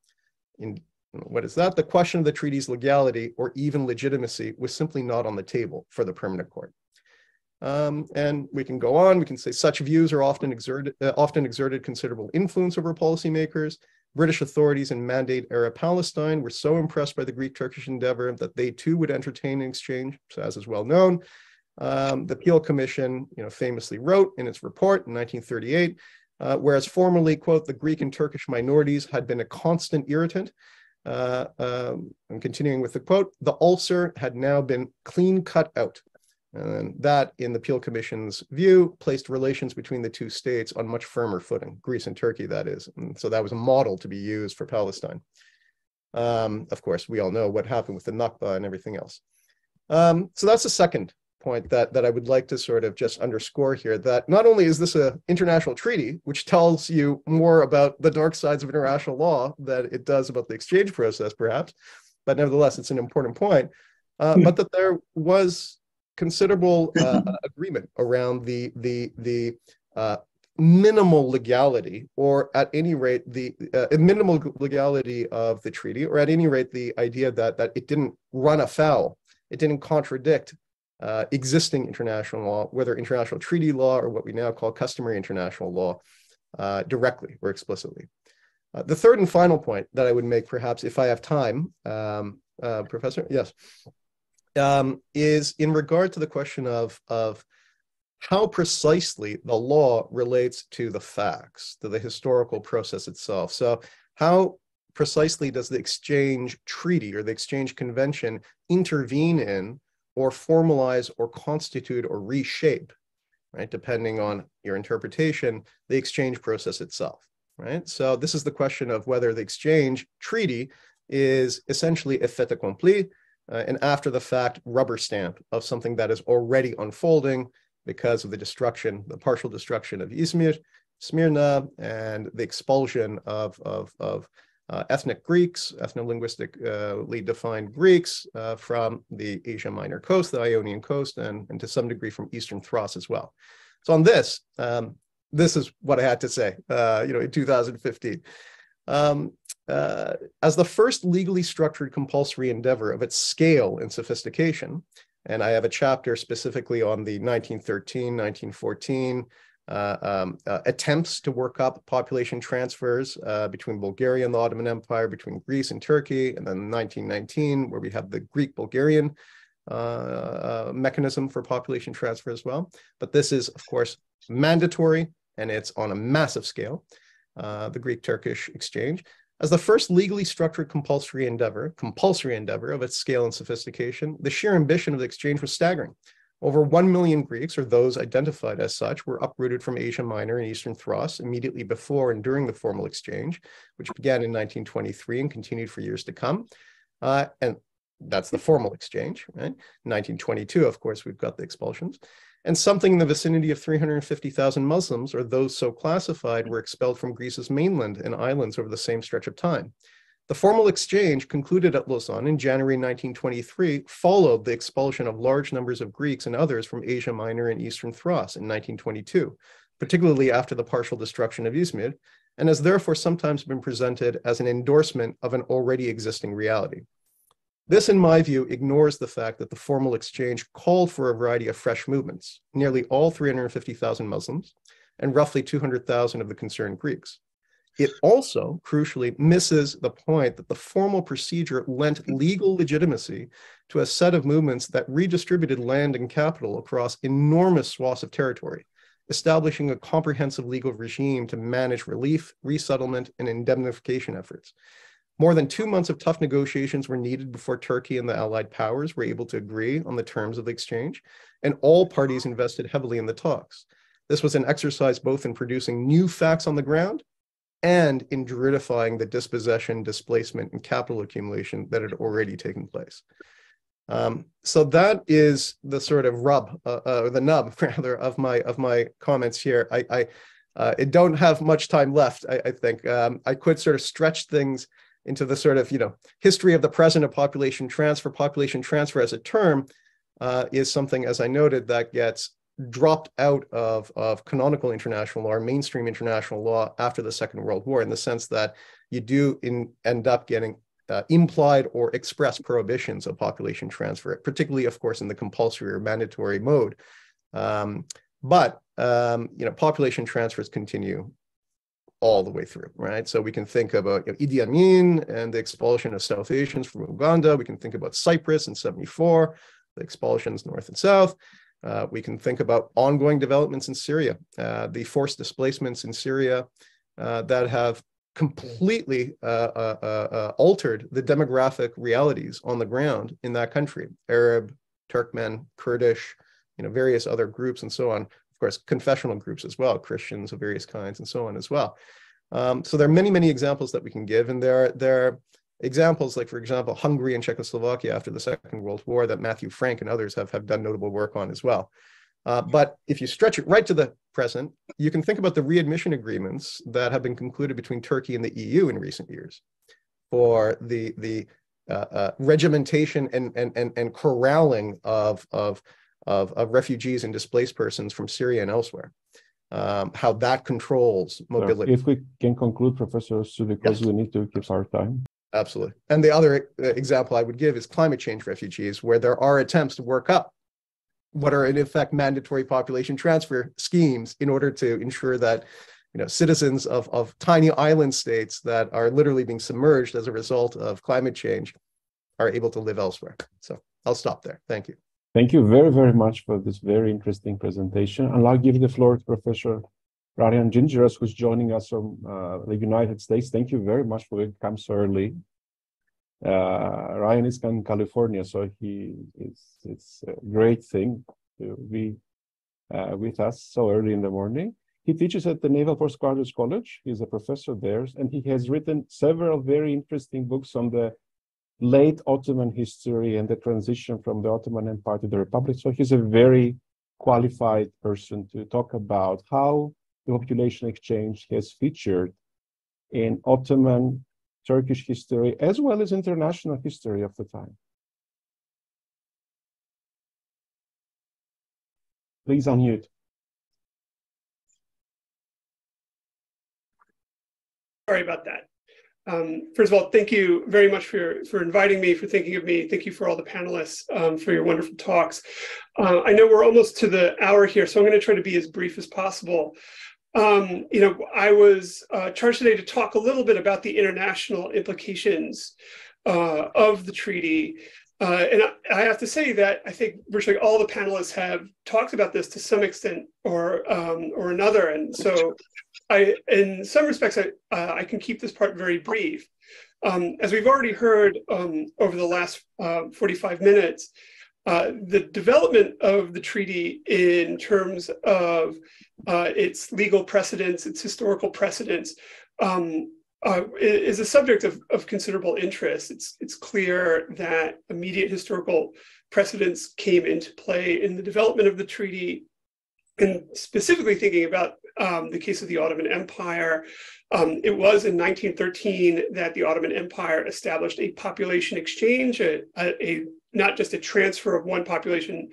In, what is that? The question of the treaty's legality or even legitimacy was simply not on the table for the permanent court. Um, and we can go on. We can say such views are often exerted, uh, often exerted considerable influence over policymakers. British authorities in Mandate era Palestine were so impressed by the Greek Turkish endeavor that they too would entertain an exchange, so as is well known. Um, the Peel Commission, you know, famously wrote in its report in 1938, uh, whereas formerly, quote, the Greek and Turkish minorities had been a constant irritant. Uh, um, I'm continuing with the quote, the ulcer had now been clean cut out. And that, in the Peel Commission's view, placed relations between the two states on much firmer footing, Greece and Turkey, that is. And so that was a model to be used for Palestine. Um, of course, we all know what happened with the Nakba and everything else. Um, so that's the second point that, that I would like to sort of just underscore here, that not only is this an international treaty, which tells you more about the dark sides of international law than it does about the exchange process, perhaps, but nevertheless, it's an important point, uh, but that there was considerable <laughs> uh, agreement around the the the uh, minimal legality, or at any rate the uh, minimal legality of the treaty, or at any rate the idea that that it didn't run afoul, it didn't contradict uh, existing international law, whether international treaty law or what we now call customary international law, uh, directly or explicitly. Uh, the third and final point that I would make, perhaps if I have time, um, Professor, yes um, is in regard to the question of, of how precisely the law relates to the facts, to the historical process itself. So, how precisely does the exchange treaty or the exchange convention intervene in or formalize or constitute or reshape, right, depending on your interpretation, the exchange process itself, right? So, this is the question of whether the exchange treaty is essentially a fait accompli, uh, and after the fact rubber stamp of something that is already unfolding because of the destruction, the partial destruction of Izmir, Smyrna, and the expulsion of, of, of uh, ethnic Greeks, ethno-linguistically defined Greeks uh, from the Asia Minor coast, the Ionian coast, and, and to some degree from Eastern Thrace as well. So on this, um, this is what I had to say, uh, you know, in 2015. Um, uh, as the first legally structured compulsory endeavor of its scale and sophistication, and I have a chapter specifically on the 1913, 1914 uh, um, uh, attempts to work up population transfers uh, between Bulgaria and the Ottoman Empire, between Greece and Turkey, and then 1919, where we have the Greek-Bulgarian uh, uh, mechanism for population transfer as well. But this is, of course, mandatory, and it's on a massive scale, the Greek-Turkish exchange. As the first legally structured compulsory endeavor, compulsory endeavor of its scale and sophistication, the sheer ambition of the exchange was staggering. Over 1 million Greeks, or those identified as such, were uprooted from Asia Minor and Eastern Thrace immediately before and during the formal exchange, which began in 1923 and continued for years to come. Uh, and that's the formal exchange, right? 1922, of course, we've got the expulsions and something in the vicinity of 350,000 Muslims, or those so classified, were expelled from Greece's mainland and islands over the same stretch of time. The formal exchange, concluded at Lausanne in January 1923, followed the expulsion of large numbers of Greeks and others from Asia Minor and Eastern Thrace in 1922, particularly after the partial destruction of Izmir, and has therefore sometimes been presented as an endorsement of an already existing reality. This, in my view, ignores the fact that the formal exchange called for a variety of fresh movements, nearly all 350,000 Muslims and roughly 200,000 of the concerned Greeks. It also, crucially, misses the point that the formal procedure lent legal legitimacy to a set of movements that redistributed land and capital across enormous swaths of territory, establishing a comprehensive legal regime to manage relief, resettlement, and indemnification efforts. More than two months of tough negotiations were needed before Turkey and the Allied powers were able to agree on the terms of the exchange, and all parties invested heavily in the talks. This was an exercise both in producing new facts on the ground and in juridifying the dispossession, displacement, and capital accumulation that had already taken place. Um, so that is the sort of rub, uh, uh, the nub <laughs> rather, of my of my comments here. I, I, uh, don't have much time left. I, I think um, I could sort of stretch things into the sort of you know history of the present of population transfer. Population transfer as a term uh, is something, as I noted, that gets dropped out of, of canonical international law or mainstream international law after the Second World War in the sense that you do in, end up getting uh, implied or express prohibitions of population transfer, particularly, of course, in the compulsory or mandatory mode. Um, but um, you know, population transfers continue all the way through, right? So we can think about you know, Idi Amin and the expulsion of South Asians from Uganda. We can think about Cyprus in 74, the expulsions north and south. Uh, we can think about ongoing developments in Syria, uh, the forced displacements in Syria uh, that have completely uh, uh, uh, altered the demographic realities on the ground in that country. Arab, Turkmen, Kurdish, you know, various other groups and so on. Course, confessional groups as well, Christians of various kinds and so on as well. Um, so there are many, many examples that we can give, and there, there examples like, for example, Hungary and Czechoslovakia after the Second World War that Matthew Frank and others have, have done notable work on as well. Uh, but if you stretch it right to the present, you can think about the readmission agreements that have been concluded between Turkey and the EU in recent years for the, the uh, uh, regimentation and, and, and, and corralling of, of, of, of refugees and displaced persons from Syria and elsewhere. Um, how that controls mobility. If we can conclude, Professor Su, because yes. we need to keep our time. Absolutely. And the other uh, example I would give is climate change refugees, where there are attempts to work up what are in effect mandatory population transfer schemes in order to ensure that you know citizens of, of tiny island states that are literally being submerged as a result of climate change are able to live elsewhere. So I'll stop there. Thank you. Thank you very, very much for this very interesting presentation. And I'll give the floor to Professor Ryan Gingeras, who's joining us from uh, the United States. Thank you very much for coming so early. Uh, Ryan is in California, so he is it's a great thing to be uh, with us so early in the morning. He teaches at the Naval Postgraduate College. He's a professor there, and he has written several very interesting books on the late Ottoman history and the transition from the Ottoman Empire to the Republic. So he's a very qualified person to talk about how the population exchange has featured in Ottoman Turkish history as well as international history of the time. Please unmute. Sorry about that. Um, first of all, thank you very much for, for inviting me, for thinking of me. Thank you for all the panelists um, for your wonderful talks. Uh, I know we're almost to the hour here, so I'm going to try to be as brief as possible. Um, you know, I was uh, charged today to talk a little bit about the international implications uh, of the treaty. Uh, and I, I, have to say that I think virtually all the panelists have talked about this to some extent or um, or another. And so, I, in some respects, I, uh, I can keep this part very brief. Um, as we've already heard um, over the last uh, 45 minutes, uh, the development of the treaty in terms of uh, its legal precedents, its historical precedents, um, uh, is a subject of, of considerable interest. It's, it's clear that immediate historical precedents came into play in the development of the treaty, and specifically thinking about um, the case of the Ottoman Empire. Um, it was in 1913 that the Ottoman Empire established a population exchange, a, a, a not just a transfer of one population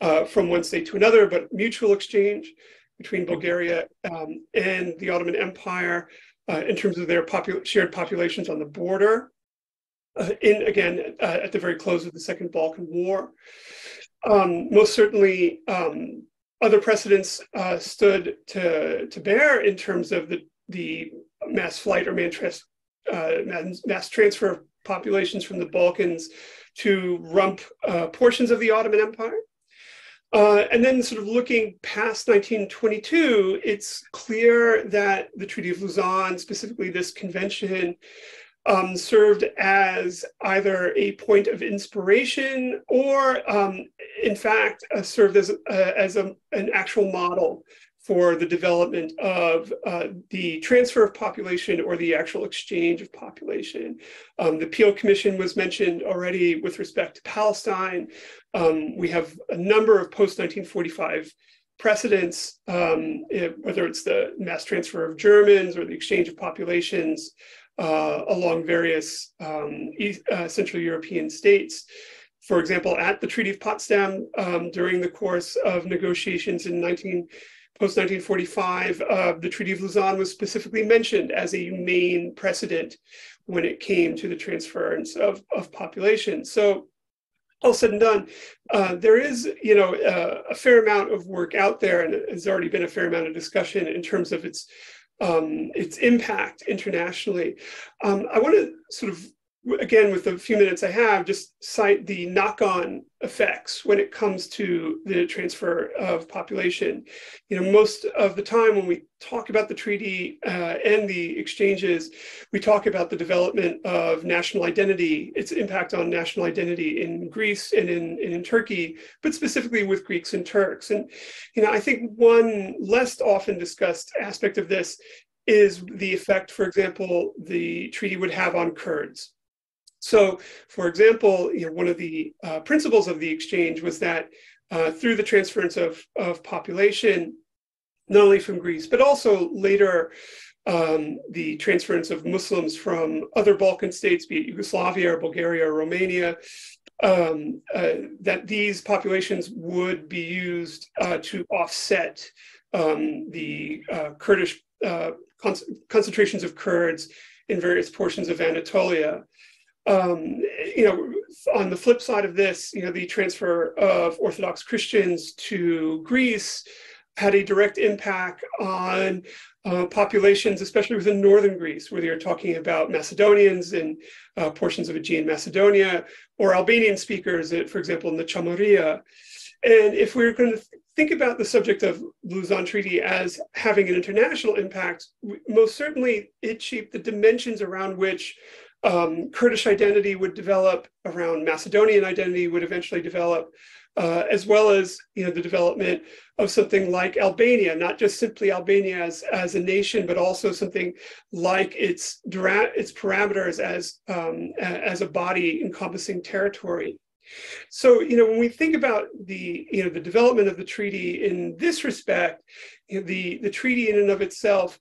uh, from one state to another, but mutual exchange between Bulgaria um, and the Ottoman Empire uh, in terms of their popu shared populations on the border. uh, in again uh, at the very close of the Second Balkan War. Um, most certainly, um, other precedents uh, stood to, to bear in terms of the, the mass flight or mass, uh, mass transfer of populations from the Balkans to rump uh, portions of the Ottoman Empire. Uh, and then, sort of looking past 1922, it's clear that the Treaty of Lausanne, specifically this convention, um, served as either a point of inspiration or, um, in fact, uh, served as, uh, as a, an actual model for the development of uh, the transfer of population or the actual exchange of population. Um, the Peel Commission was mentioned already with respect to Palestine. Um, we have a number of post 1945 precedents, um, it, whether it's the mass transfer of Germans or the exchange of populations uh, along various um, East, uh, Central European states. For example, at the Treaty of Potsdam, um, during the course of negotiations in 19 post 1945, uh, the Treaty of Lausanne was specifically mentioned as a main precedent when it came to the transference of, of population. So, all said and done, uh, there is, you know, uh, a fair amount of work out there, and there's already been a fair amount of discussion in terms of its um, its impact internationally. Um, I want to sort of again, with the few minutes I have, just cite the knock on effects when it comes to the transfer of population. You know, most of the time when we talk about the treaty uh, and the exchanges, we talk about the development of national identity, its impact on national identity in Greece and in, and in Turkey, but specifically with Greeks and Turks. And, you know, I think one less often discussed aspect of this is the effect, for example, the treaty would have on Kurds. So, for example, you know, one of the uh, principles of the exchange was that uh, through the transference of, of population, not only from Greece, but also later um, the transference of Muslims from other Balkan states, be it Yugoslavia or Bulgaria or Romania, um, uh, that these populations would be used uh, to offset um, the uh, Kurdish uh, con- concentrations of Kurds in various portions of Anatolia um, you know, on the flip side of this, you know, the transfer of Orthodox Christians to Greece had a direct impact on uh, populations, especially within northern Greece, where you're talking about Macedonians in uh, portions of Aegean Macedonia, or Albanian speakers, for example, in the Chamoria. And if we're going to think about the subject of Lausanne Treaty as having an international impact, most certainly it shaped the dimensions around which um, Kurdish identity would develop, around Macedonian identity would eventually develop, uh, as well as you know the development of something like Albania, not just simply Albania as, as a nation, but also something like its its parameters as um, as a body encompassing territory. So you know when we think about the you know the development of the treaty in this respect, you know, the the treaty in and of itself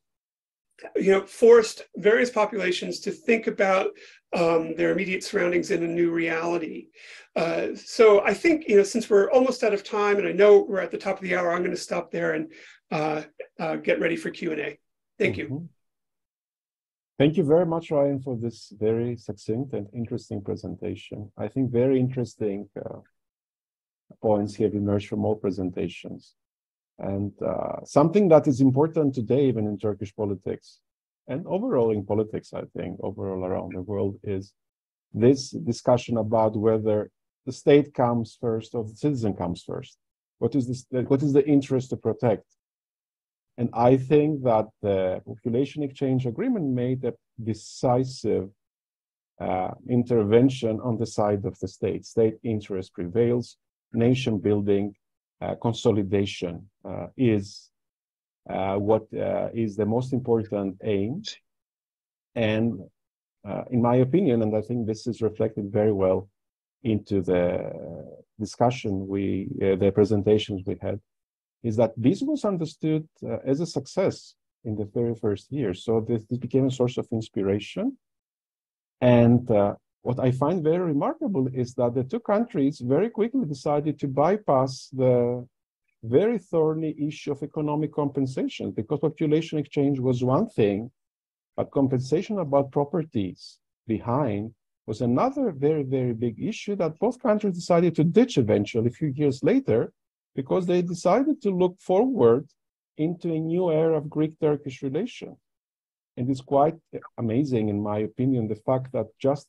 you know, forced various populations to think about um, their immediate surroundings in a new reality. Uh, so I think, you know, since we're almost out of time and I know we're at the top of the hour, I'm going to stop there and uh, uh, get ready for Q&A. Thank you. Mm-hmm. Thank you very much, Ryan, for this very succinct and interesting presentation. I think very interesting uh, points have emerged from all presentations. And uh, something that is important today, even in Turkish politics and overall in politics, I think, overall around the world, is this discussion about whether the state comes first or the citizen comes first. What is, this, what is the interest to protect? And I think that the population exchange agreement made a decisive uh, intervention on the side of the state. State interest prevails, nation building uh, consolidation Uh, is uh, what uh, is the most important aim. And uh, in my opinion, and I think this is reflected very well into the discussion we, the presentations we had, is that this was understood as a success in the very first year. So this, this became a source of inspiration. And uh, what I find very remarkable is that the two countries very quickly decided to bypass the very thorny issue of economic compensation because population exchange was one thing, but compensation about properties behind was another very, very big issue that both countries decided to ditch eventually a few years later because they decided to look forward into a new era of Greek Turkish relations. And it's quite amazing, in my opinion, the fact that just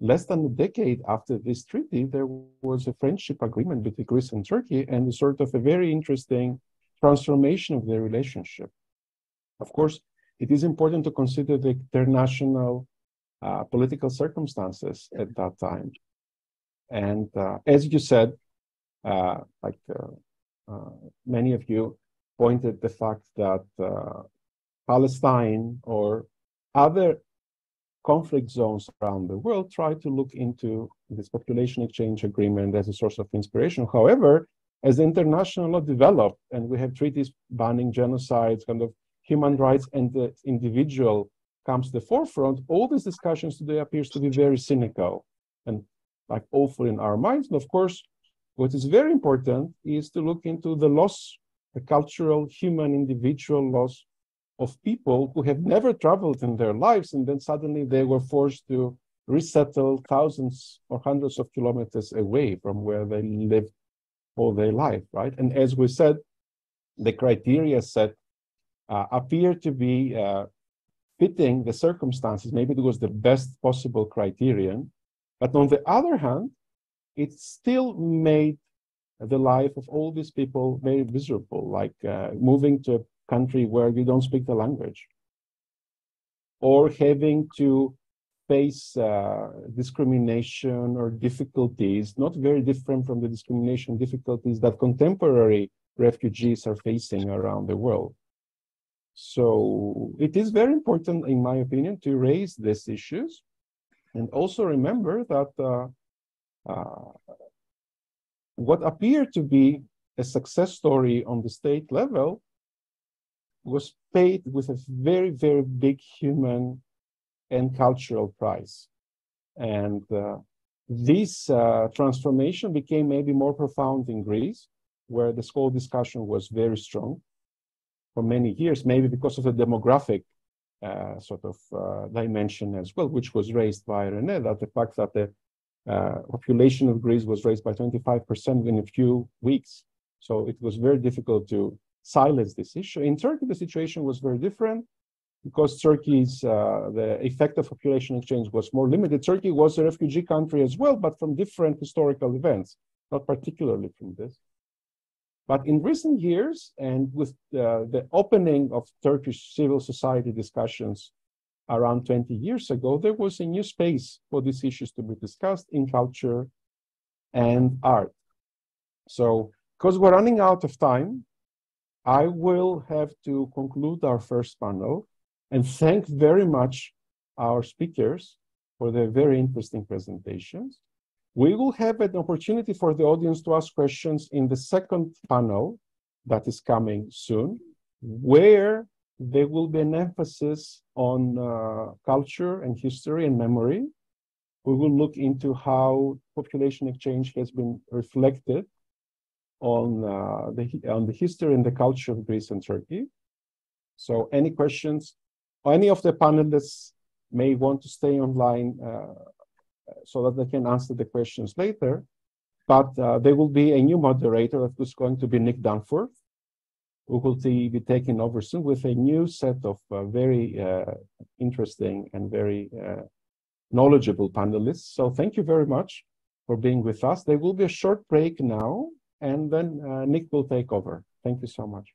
less than a decade after this treaty, there was a friendship agreement between Greece and Turkey and a sort of a very interesting transformation of their relationship. Of course, it is important to consider the international uh, political circumstances at that time. And uh, as you said, uh, like uh, uh, many of you pointed the fact that uh, Palestine or other conflict zones around the world try to look into this population exchange agreement as a source of inspiration. However, as international law developed and we have treaties banning genocides, kind of human rights and the individual comes to the forefront, all these discussions today appears to be very cynical and like awful in our minds. And of course, what is very important is to look into the loss, the cultural, human, individual loss of people who have never traveled in their lives, and then suddenly they were forced to resettle thousands or hundreds of kilometers away from where they lived all their life, right? And as we said, the criteria set uh, appear to be uh, fitting the circumstances. Maybe it was the best possible criterion, but on the other hand, it still made the life of all these people very miserable, like uh, moving to a country where you don't speak the language, or having to face uh, discrimination or difficulties, not very different from the discrimination difficulties that contemporary refugees are facing around the world. So it is very important, in my opinion, to raise these issues and also remember that uh, uh, what appeared to be a success story on the state level was paid with a very, very big human and cultural price. And uh, this uh, transformation became maybe more profound in Greece, where the school discussion was very strong for many years, maybe because of the demographic uh, sort of uh, dimension as well, which was raised by Renee, that the fact that the uh, population of Greece was raised by 25% in a few weeks. So it was very difficult to silence this issue. In Turkey, the situation was very different because Turkey's uh, the effect of population exchange was more limited. Turkey was a refugee country as well, but from different historical events, not particularly from this. But in recent years, and with uh, the opening of Turkish civil society discussions around 20 years ago, there was a new space for these issues to be discussed in culture and art. So, because we're running out of time, I will have to conclude our first panel and thank very much our speakers for their very interesting presentations. We will have an opportunity for the audience to ask questions in the second panel that is coming soon, where there will be an emphasis on uh, culture and history and memory. We will look into how population exchange has been reflected on, uh, the, on the history and the culture of Greece and Turkey. So any questions? Any of the panelists may want to stay online uh, so that they can answer the questions later. But uh, there will be a new moderator that is going to be Nick Danforth who will be taking over soon with a new set of uh, very uh, interesting and very uh, knowledgeable panelists. So thank you very much for being with us. There will be a short break now, and then uh, Nick will take over. Thank you so much.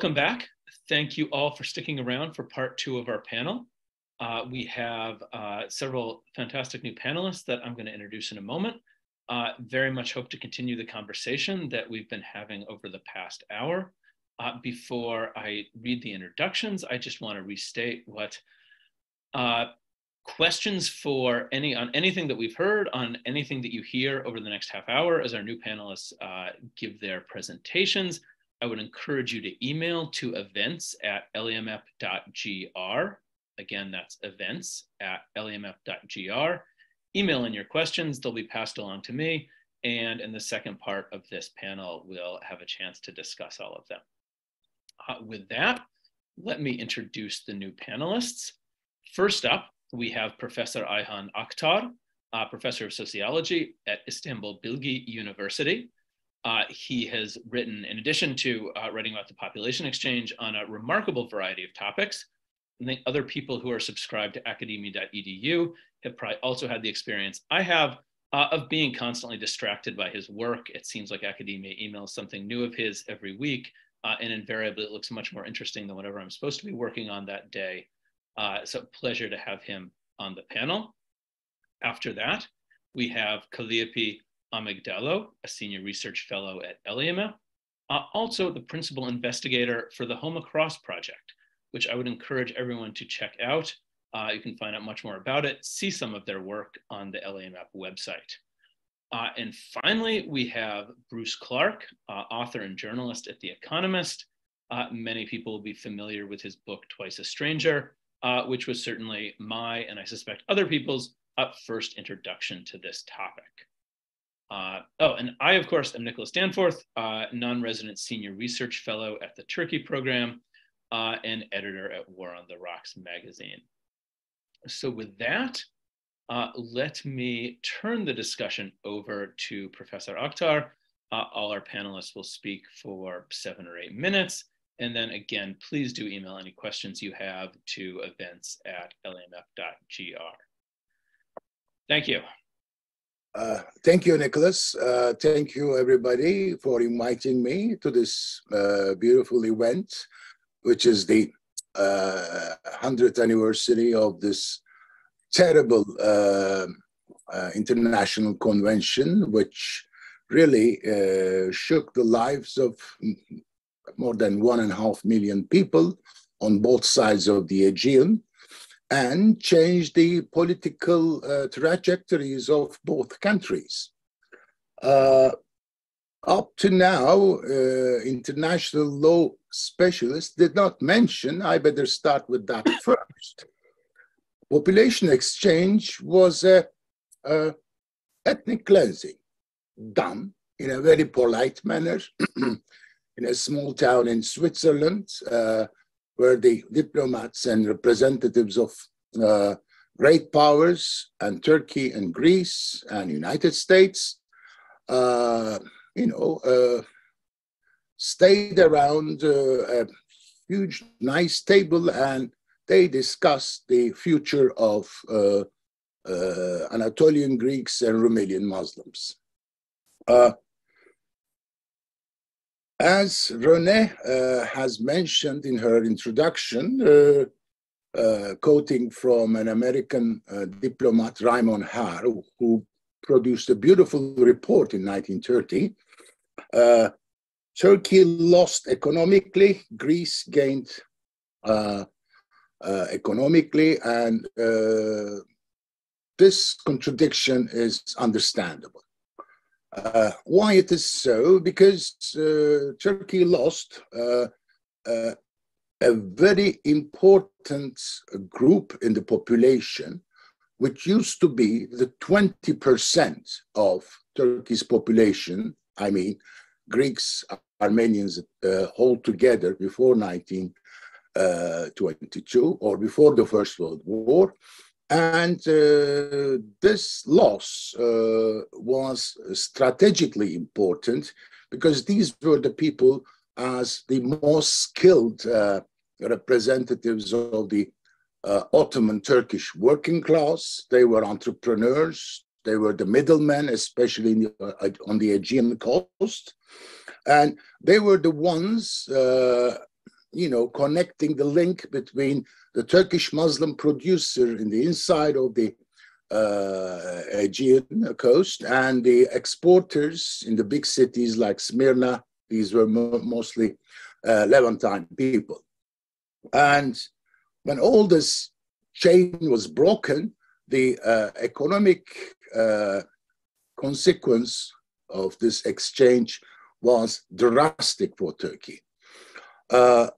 Welcome back. Thank you all for sticking around for part two of our panel. Uh, we have uh, several fantastic new panelists that I'm going to introduce in a moment. Uh, very much hope to continue the conversation that we've been having over the past hour. Uh, before I read the introductions, I just want to restate what uh, questions for any on anything that we've heard, on anything that you hear over the next half hour as our new panelists uh, give their presentations. I would encourage you to email to events at eliamep.gr. Again, that's events at eliamep.gr. Email in your questions, they'll be passed along to me. And in the second part of this panel, we'll have a chance to discuss all of them. Uh, with that, let me introduce the new panelists. First up, we have Professor Ayhan Aktar, uh, Professor of Sociology at Istanbul Bilgi University. Uh, he has written, in addition to uh, writing about the population exchange, on a remarkable variety of topics. I think other people who are subscribed to academia.edu have probably also had the experience I have uh, of being constantly distracted by his work. It seems like academia emails something new of his every week, uh, and invariably it looks much more interesting than whatever I'm supposed to be working on that day. Uh, so pleasure to have him on the panel. After that, we have Kalliopi Amygdalou, a senior research fellow at ELIAMEP, uh, also the principal investigator for the Home Across project, which I would encourage everyone to check out. Uh, you can find out much more about it, see some of their work on the ELIAMEP website. Uh, and finally, we have Bruce Clark, uh, author and journalist at The Economist. Uh, many people will be familiar with his book, Twice a Stranger, uh, which was certainly my, and I suspect other people's, first introduction to this topic. Uh, oh, and I, of course, am Nicholas Danforth, uh, non-resident senior research fellow at the Turkey program uh, and editor at War on the Rocks magazine. So with that, uh, let me turn the discussion over to Professor Aktar. all our panelists will speak for seven or eight minutes, and then again, please do email any questions you have to events at eliamep.gr. Thank you. Uh, thank you, Nicholas. Uh, thank you, everybody, for inviting me to this uh, beautiful event, which is the 100th uh, anniversary of this terrible uh, international convention, which really shook the lives of more than one and a half million people on both sides of the Aegean and change the political uh, trajectories of both countries. Uh, up to now, uh, international law specialists did not mention, I better start with that <coughs> first. Population exchange was a, a ethnic cleansing done in a very polite manner <clears throat> in a small town in Switzerland, uh, where the diplomats and representatives of uh, great powers and Turkey and Greece and United States, uh, you know, uh, stayed around uh, a huge, nice table and they discussed the future of uh, Anatolian Greeks and Rumelian Muslims. As Renee uh, has mentioned in her introduction, uh, uh, quoting from an American uh, diplomat, Raymond Haar, who produced a beautiful report in 1930, uh, Turkey lost economically, Greece gained uh, economically, and this contradiction is understandable. Uh, why it is so? Because uh, Turkey lost uh, uh, a very important group in the population, which used to be the 20% of Turkey's population. I mean, Greeks, Armenians uh, all together before 1922 uh, or before the First World War. And uh, this loss uh, was strategically important because these were the people as the most skilled uh, representatives of the uh, Ottoman Turkish working class. They were entrepreneurs. They were the middlemen, especially the, uh, on the Aegean coast. And they were the ones uh, you know, connecting the link between the Turkish Muslim producer in the inside of the uh, Aegean coast and the exporters in the big cities like Smyrna. These were mo mostly uh, Levantine people. And when all this chain was broken, the uh, economic uh, consequence of this exchange was drastic for Turkey. Uh,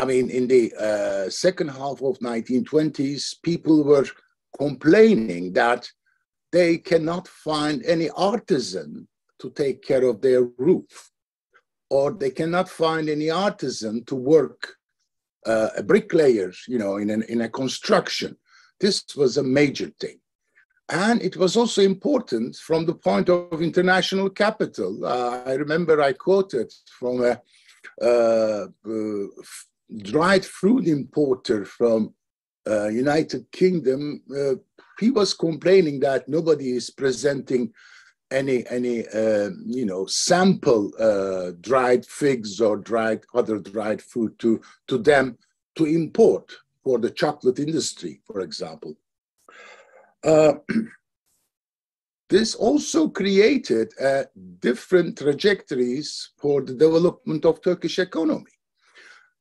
I mean, in the uh, second half of 1920s, people were complaining that they cannot find any artisan to take care of their roof, or they cannot find any artisan to work, uh, a bricklayer, you know, in, an, in a construction. This was a major thing. And it was also important from the point of international capital. Uh, I remember I quoted from a uh, uh, dried fruit importer from uh, United Kingdom, uh, he was complaining that nobody is presenting any any uh, you know sample uh, dried figs or dried other dried fruit to to them to import for the chocolate industry, for example. Uh, <clears throat> this also created uh, different trajectories for the development of Turkish economy.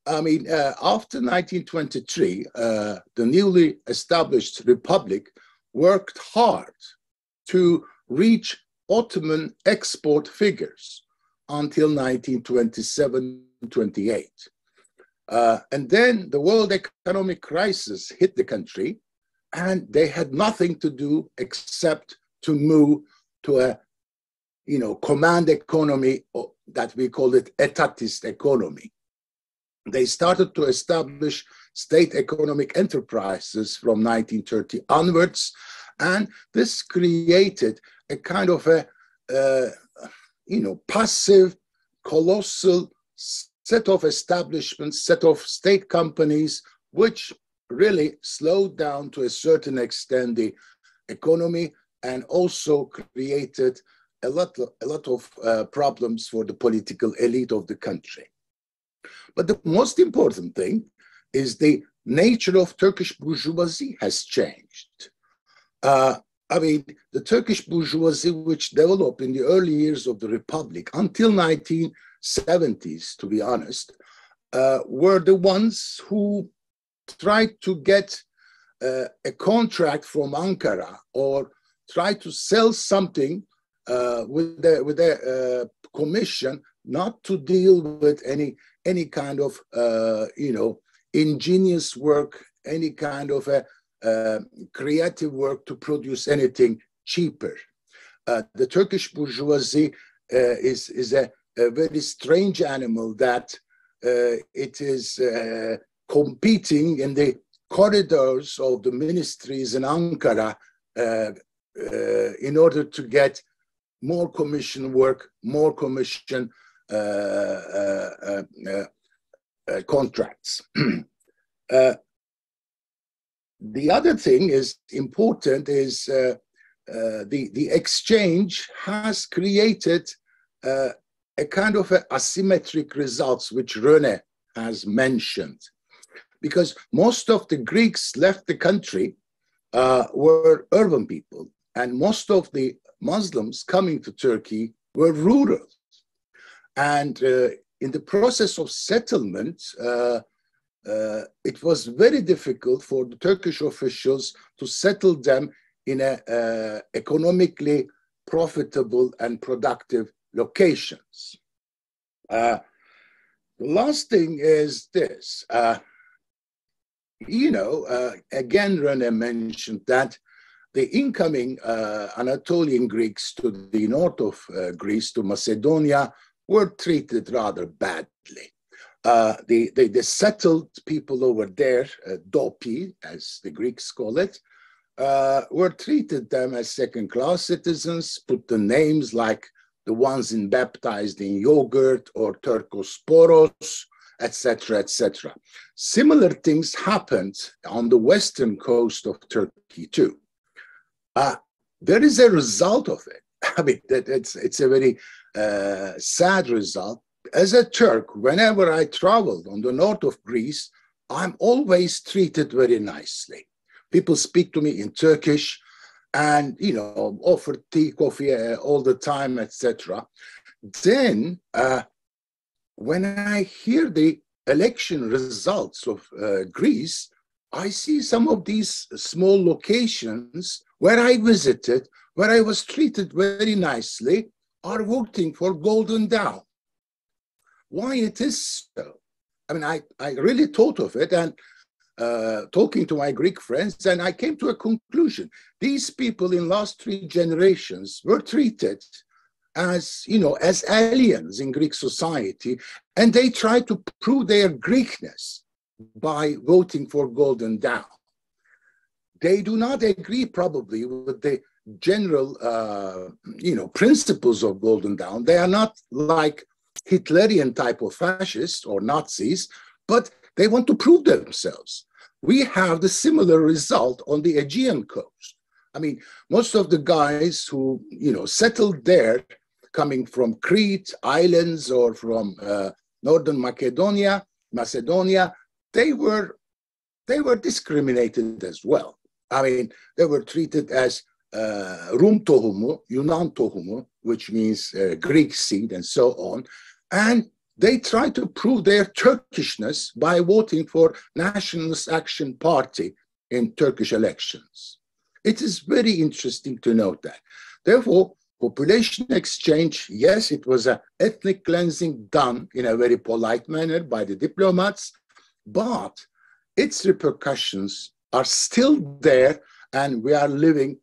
I mean, uh, after 1923, uh, the newly established republic worked hard to reach Ottoman export figures until 1927-28. Uh, and then the world economic crisis hit the country, and they had nothing to do except to move to a, you know, command economy that we call it etatist economy they started to establish state economic enterprises from 1930 onwards. And this created a kind of a, uh, you know, passive, colossal set of establishments, set of state companies, which really slowed down to a certain extent the economy and also created a lot, a lot of uh, problems for the political elite of the country. But the most important thing is the nature of Turkish bourgeoisie has changed. Uh, I mean, the Turkish bourgeoisie, which developed in the early years of the Republic until 1970s, to be honest, uh, were the ones who tried to get uh, a contract from Ankara or try to sell something uh, with the with a uh, commission, not to deal with any any kind of uh, you know ingenious work, any kind of a uh, creative work to produce anything cheaper. Uh, the Turkish bourgeoisie uh, is is a, a, very strange animal that uh, it is uh, competing in the corridors of the ministries in Ankara in order to get more commission work, more commission uh, uh, uh, Uh, uh, uh, contracts. <clears throat> the other thing is important is the the exchange has created a kind of a asymmetric results which Renee has mentioned because most of the Greeks left the country uh, were urban people, and most of the Muslims coming to Turkey were rural. And uh, in the process of settlement, uh, uh, it was very difficult for the Turkish officials to settle them in a, uh, economically profitable and productive locations. Uh, the last thing is this. Uh, you know, again, Renee mentioned that the incoming Anatolian Greeks to the north of Greece, to Macedonia, were treated rather badly. Uh, the, the, the, settled people over there, uh, dopi, as the Greeks call it, uh, were treated them as second class citizens, put the names like the ones in baptized in yogurt or Turcosporos, etc., etc. Similar things happened on the western coast of Turkey too. Uh, there is a result of it. <laughs> I mean, it's, it's a very uh, sad result. as a Turk, whenever I traveled on the north of Greece, I'm always treated very nicely. People speak to me in Turkish and, you know, offer tea, coffee uh, all the time, etc. Then, uh, when I hear the election results of uh, Greece, I see some of these small locations where I visited, where I was treated very nicely, are voting for Golden Dawn. Why it is so? I mean, I, I really thought of it and uh, talking to my Greek friends, and I came to a conclusion. These people in last three generations were treated as, you know, as aliens in Greek society, and they tried to prove their Greekness by voting for Golden Dawn. They do not agree probably with the general, uh, you know, principles of Golden Dawn. They are not like Hitlerian type of fascists or Nazis, but they want to prove themselves. We have the similar result on the Aegean coast. I mean, most of the guys who, you know, settled there coming from Crete, islands, or from uh, Northern Macedonia, Macedonia, they were they were discriminated as well. I mean, they were treated as uh, Rum tohumu, Yunan tohumu, which means uh, Greek seed, and so on. And they tried to prove their Turkishness by voting for Nationalist Action Party in Turkish elections. It is very interesting to note that. Therefore, population exchange, yes, it was an ethnic cleansing done in a very polite manner by the diplomats, but its repercussions are still there and we are living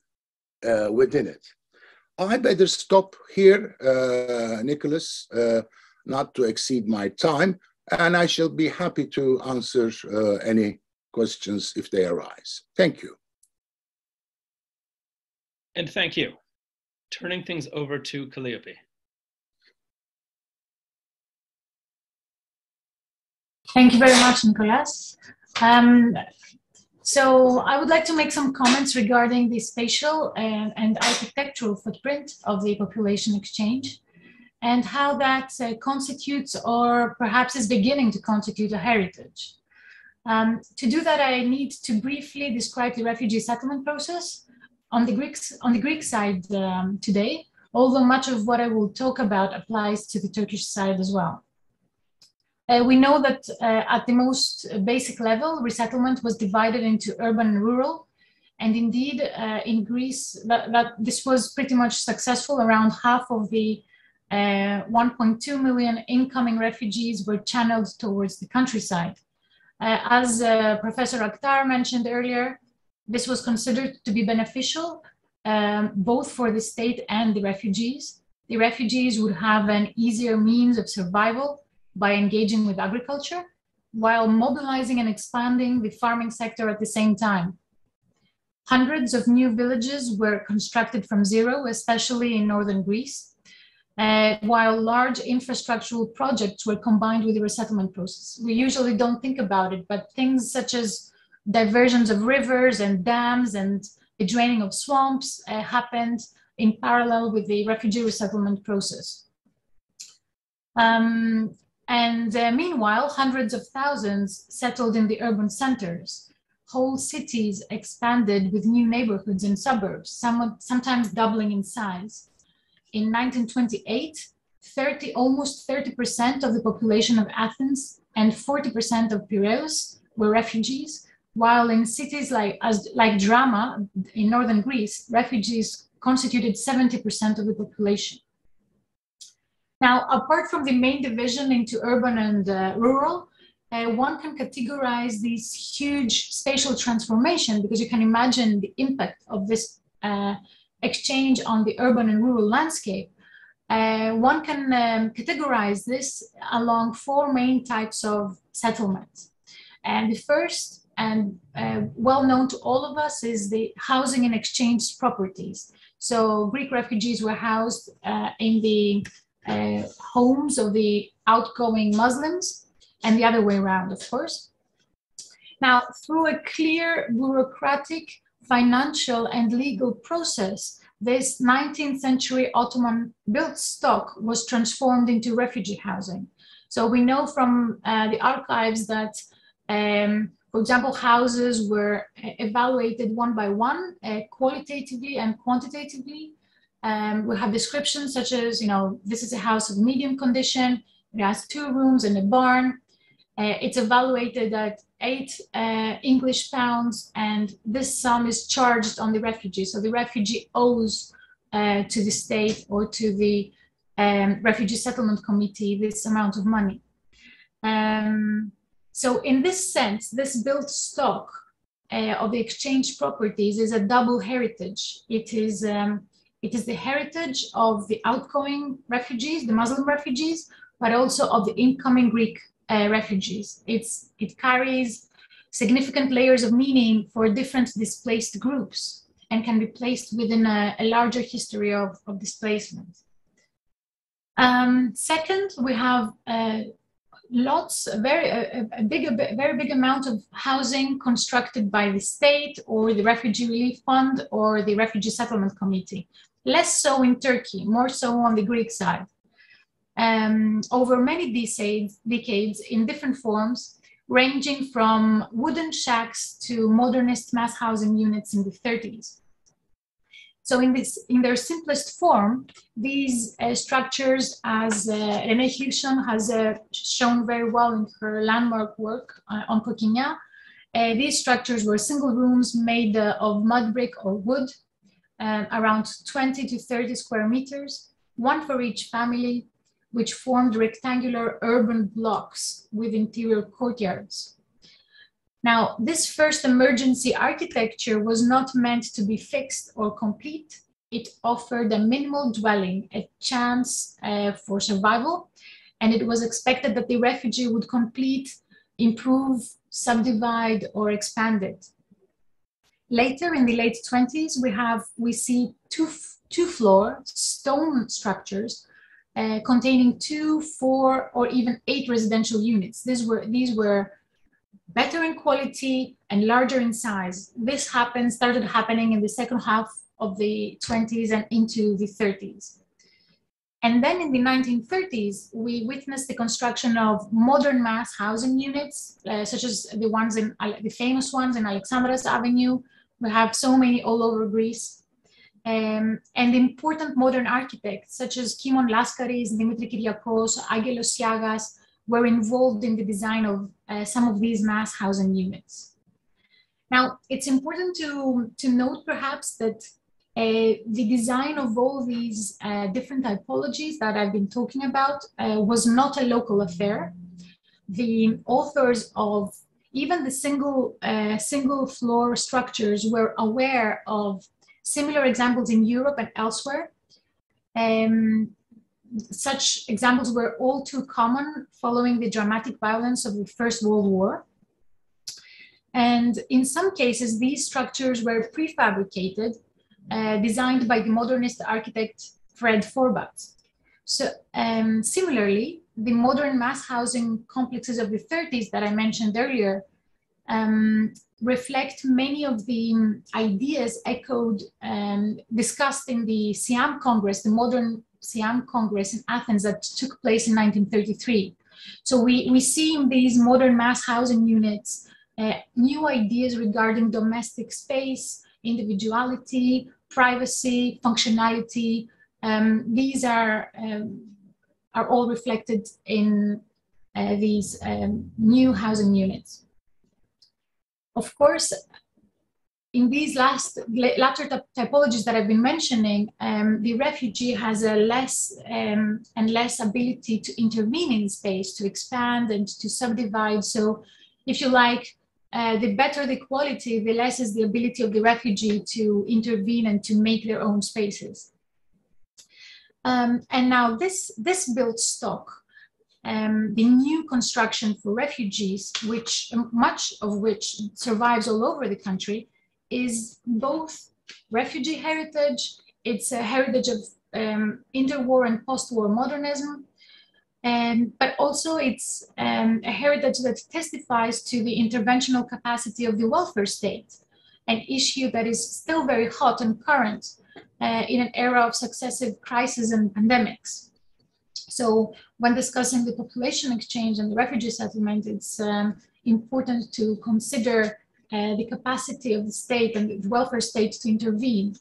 uh, within it. I better stop here, uh, Nicholas, uh, not to exceed my time, and I shall be happy to answer uh, any questions if they arise. Thank you. And thank you. Turning things over to Kalliopi. Thank you very much, Nicholas. Um, so I would like to make some comments regarding the spatial and, and architectural footprint of the population exchange and how that uh, constitutes or perhaps is beginning to constitute a heritage. Um, to do that, I need to briefly describe the refugee settlement process on the, Greeks, on the Greek side um, today, although much of what I will talk about applies to the Turkish side as well. Uh, we know that uh, at the most basic level, resettlement was divided into urban and rural. And indeed, uh, in Greece, that, that, this was pretty much successful. Around half of the uh, 1.2 million incoming refugees were channeled towards the countryside. Uh, as Professor Aktar mentioned earlier, this was considered to be beneficial um, both for the state and the refugees. The refugees would have an easier means of survival by engaging with agriculture while mobilizing and expanding the farming sector at the same time. Hundreds of new villages were constructed from zero, especially in northern Greece, uh, while large infrastructural projects were combined with the resettlement process. We usually don't think about it, but things such as diversions of rivers and dams and the draining of swamps uh, happened in parallel with the refugee resettlement process. Um, and uh, meanwhile, hundreds of thousands settled in the urban centers. Whole cities expanded with new neighborhoods and suburbs, somewhat, sometimes doubling in size. In 1928, 30, almost 30% of the population of Athens and 40% of Piraeus were refugees, while in cities like, as, like Drama in northern Greece, refugees constituted 70% of the population. Now, apart from the main division into urban and uh, rural, uh, one can categorize this huge spatial transformation because you can imagine the impact of this uh, exchange on the urban and rural landscape. Uh, one can um, categorize this along four main types of settlement. And the first and uh, well known to all of us is the housing and exchange properties. So Greek refugees were housed uh, in the uh, homes of the outgoing Muslims and the other way around, of course. Now, through a clear bureaucratic, financial, and legal process, this 19th century Ottoman built stock was transformed into refugee housing. So we know from uh, the archives that, um, for example, houses were evaluated one by one, uh, qualitatively and quantitatively. Um, we have descriptions such as, you know, this is a house of medium condition, it has two rooms and a barn. Uh, it's evaluated at eight uh, English pounds, and this sum is charged on the refugee. So the refugee owes uh, to the state or to the um, refugee settlement committee this amount of money. Um, so in this sense, this built stock uh, of the exchange properties is a double heritage. It is um, it is the heritage of the outgoing refugees, the Muslim refugees, but also of the incoming Greek uh, refugees. It's, it carries significant layers of meaning for different displaced groups and can be placed within a, a larger history of, of displacement. Um, second, we have uh, lots, very a, a big, a very big amount of housing constructed by the state or the Refugee Relief Fund or the Refugee Settlement Committee. Less so in Turkey, more so on the Greek side um, over many decades, decades in different forms, ranging from wooden shacks to modernist mass housing units in the 30s. So in, this, in their simplest form, these uh, structures, as uh, Renee Hirschon has uh, shown very well in her landmark work uh, on Kokkinia, uh, these structures were single rooms made uh, of mud brick or wood, around 20 to 30 square meters, one for each family, which formed rectangular urban blocks with interior courtyards. Now, this first emergency architecture was not meant to be fixed or complete. It offered a minimal dwelling, a chance uh, for survival, and it was expected that the refugee would complete, improve, subdivide, or expand it. Later in the late 20s, we have we see two, two floor stone structures uh, containing two, four, or even eight residential units. These were, these were better in quality and larger in size. This happened, started happening in the second half of the 20s and into the 30s. And then in the 1930s, we witnessed the construction of modern mass housing units, uh, such as the ones in the famous ones in Alexandras Avenue. We have so many all over Greece um, and important modern architects such as Kimon Laskaris, Dimitri Kyriakos, Angelos Siagas were involved in the design of uh, some of these mass housing units. Now, it's important to, to note perhaps that uh, the design of all these uh, different typologies that I've been talking about uh, was not a local affair. The authors of even the single, uh, single floor structures were aware of similar examples in Europe and elsewhere. Um, such examples were all too common following the dramatic violence of the First World War. And in some cases, these structures were prefabricated, uh, designed by the modernist architect Fred Forbát. So um, similarly, the modern mass housing complexes of the 30s that I mentioned earlier um, reflect many of the ideas echoed and discussed in the CIAM Congress, the modern CIAM Congress in Athens that took place in 1933. So we, we see in these modern mass housing units uh, new ideas regarding domestic space, individuality, privacy, functionality. Um, these are, um, are all reflected in uh, these um, new housing units. Of course, in these last latter typologies that I've been mentioning, um, the refugee has a less um, and less ability to intervene in space, to expand and to subdivide. So, if you like, uh, the better the quality, the less is the ability of the refugee to intervene and to make their own spaces. Um, and now this this built stock um, the new construction for refugees, which much of which survives all over the country, is both refugee heritage, it's a heritage of um, interwar and post-war modernism, um, but also it's um, a heritage that testifies to the interventional capacity of the welfare state, an issue that is still very hot and current uh, in an era of successive crises and pandemics. So when discussing the population exchange and the refugee settlement, it's um, important to consider uh, the capacity of the state and the welfare state to intervene.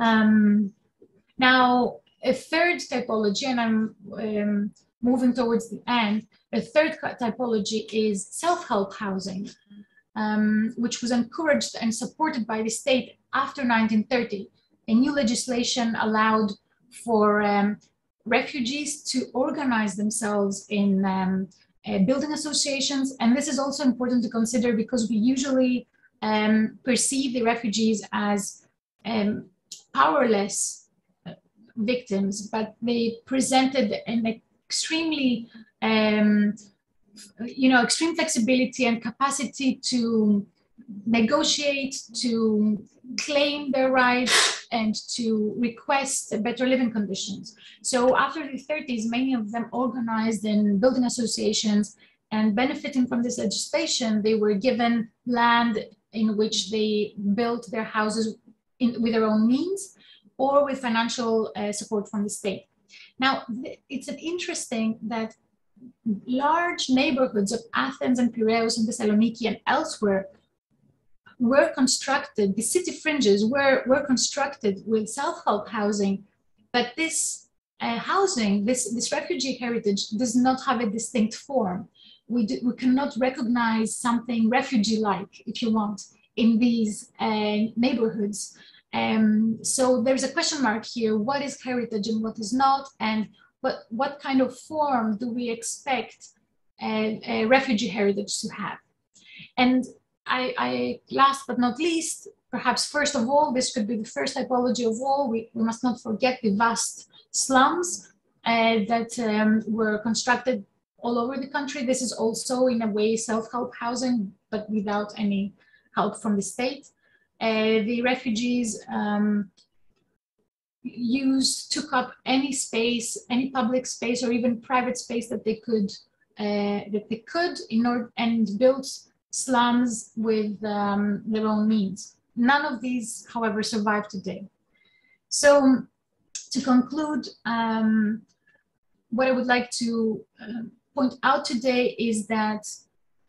Um, now, a third typology, and I'm um, moving towards the end, a third typology is self-help housing, um, which was encouraged and supported by the state after 1930. A new legislation allowed for um, refugees to organize themselves in um, uh, building associations. And this is also important to consider because we usually um, perceive the refugees as um, powerless uh, victims, but they presented an extremely, um, you know, extreme flexibility and capacity to negotiate, to claim their rights, and to request better living conditions. So after the 30s, many of them organized in building associations and benefiting from this legislation, they were given land in which they built their houses in, with their own means or with financial uh, support from the state. Now, it's interesting that large neighborhoods of Athens and Piraeus and Thessaloniki and elsewhere were constructed, the city fringes were, were constructed with self-help housing, but this uh, housing, this, this refugee heritage does not have a distinct form. We, do, we cannot recognize something refugee-like, if you want, in these uh, neighborhoods. Um, so there's a question mark here, what is heritage and what is not, and what, what kind of form do we expect a, a refugee heritage to have? And I, I, last but not least, perhaps first of all, this could be the first typology of all, we, we must not forget the vast slums uh, that um, were constructed all over the country. This is also in a way self-help housing, but without any help from the state. Uh, the refugees um, used, took up any space, any public space or even private space that they could, uh, that they could in order, and built slums with um, their own means. None of these, however, survive today. So to conclude, um, what I would like to uh, point out today is that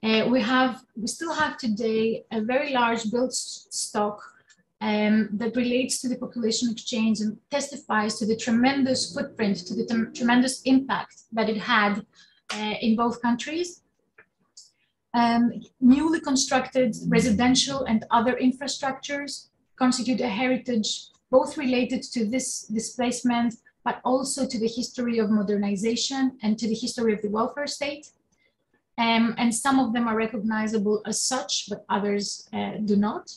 uh, we have, we still have today a very large built stock um, that relates to the population exchange and testifies to the tremendous footprint, to the tremendous impact that it had uh, in both countries um, newly constructed residential and other infrastructures constitute a heritage both related to this displacement, but also to the history of modernization and to the history of the welfare state. Um, and some of them are recognizable as such, but others uh, do not.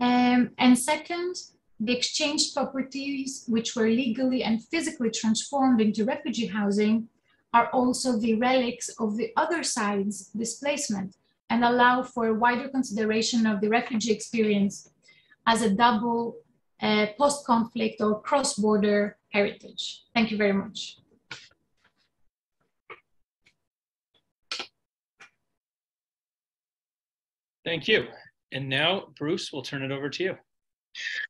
Um, and second, the exchange properties which were legally and physically transformed into refugee housing are also the relics of the other side's displacement and allow for a wider consideration of the refugee experience as a double uh, post-conflict or cross-border heritage. Thank you very much. Thank you. And now, Bruce, we'll turn it over to you.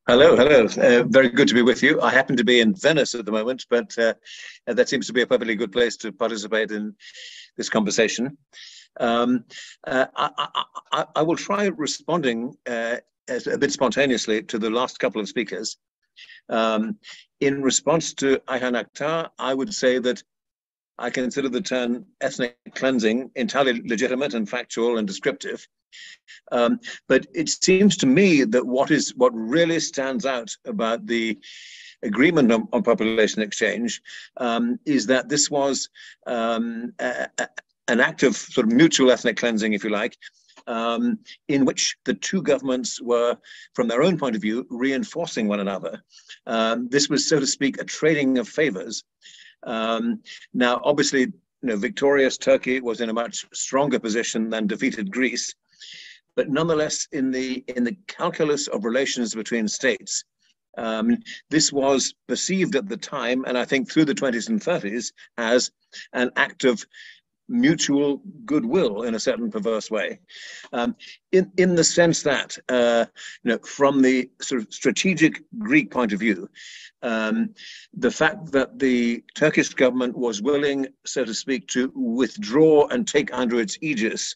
Hello, hello. Uh, very good to be with you. I happen to be in Venice at the moment, but uh, that seems to be a perfectly good place to participate in this conversation. Um, uh, I, I, I, will try responding uh, a bit spontaneously to the last couple of speakers. Um, in response to Ayhan Aktar, I would say that I consider the term ethnic cleansing entirely legitimate and factual and descriptive. Um, but it seems to me that what is what really stands out about the agreement on, on population exchange um, is that this was um, a, a, an act of sort of mutual ethnic cleansing, if you like, um, in which the two governments were, from their own point of view, reinforcing one another. Um, this was, so to speak, a trading of favors. Um, now, obviously, you know, victorious Turkey was in a much stronger position than defeated Greece but nonetheless, in the in the calculus of relations between states, um, this was perceived at the time, and I think through the 20s and 30s, as an act of mutual goodwill in a certain perverse way, um, in in the sense that uh, you know from the sort of strategic Greek point of view, um, the fact that the Turkish government was willing, so to speak, to withdraw and take under its aegis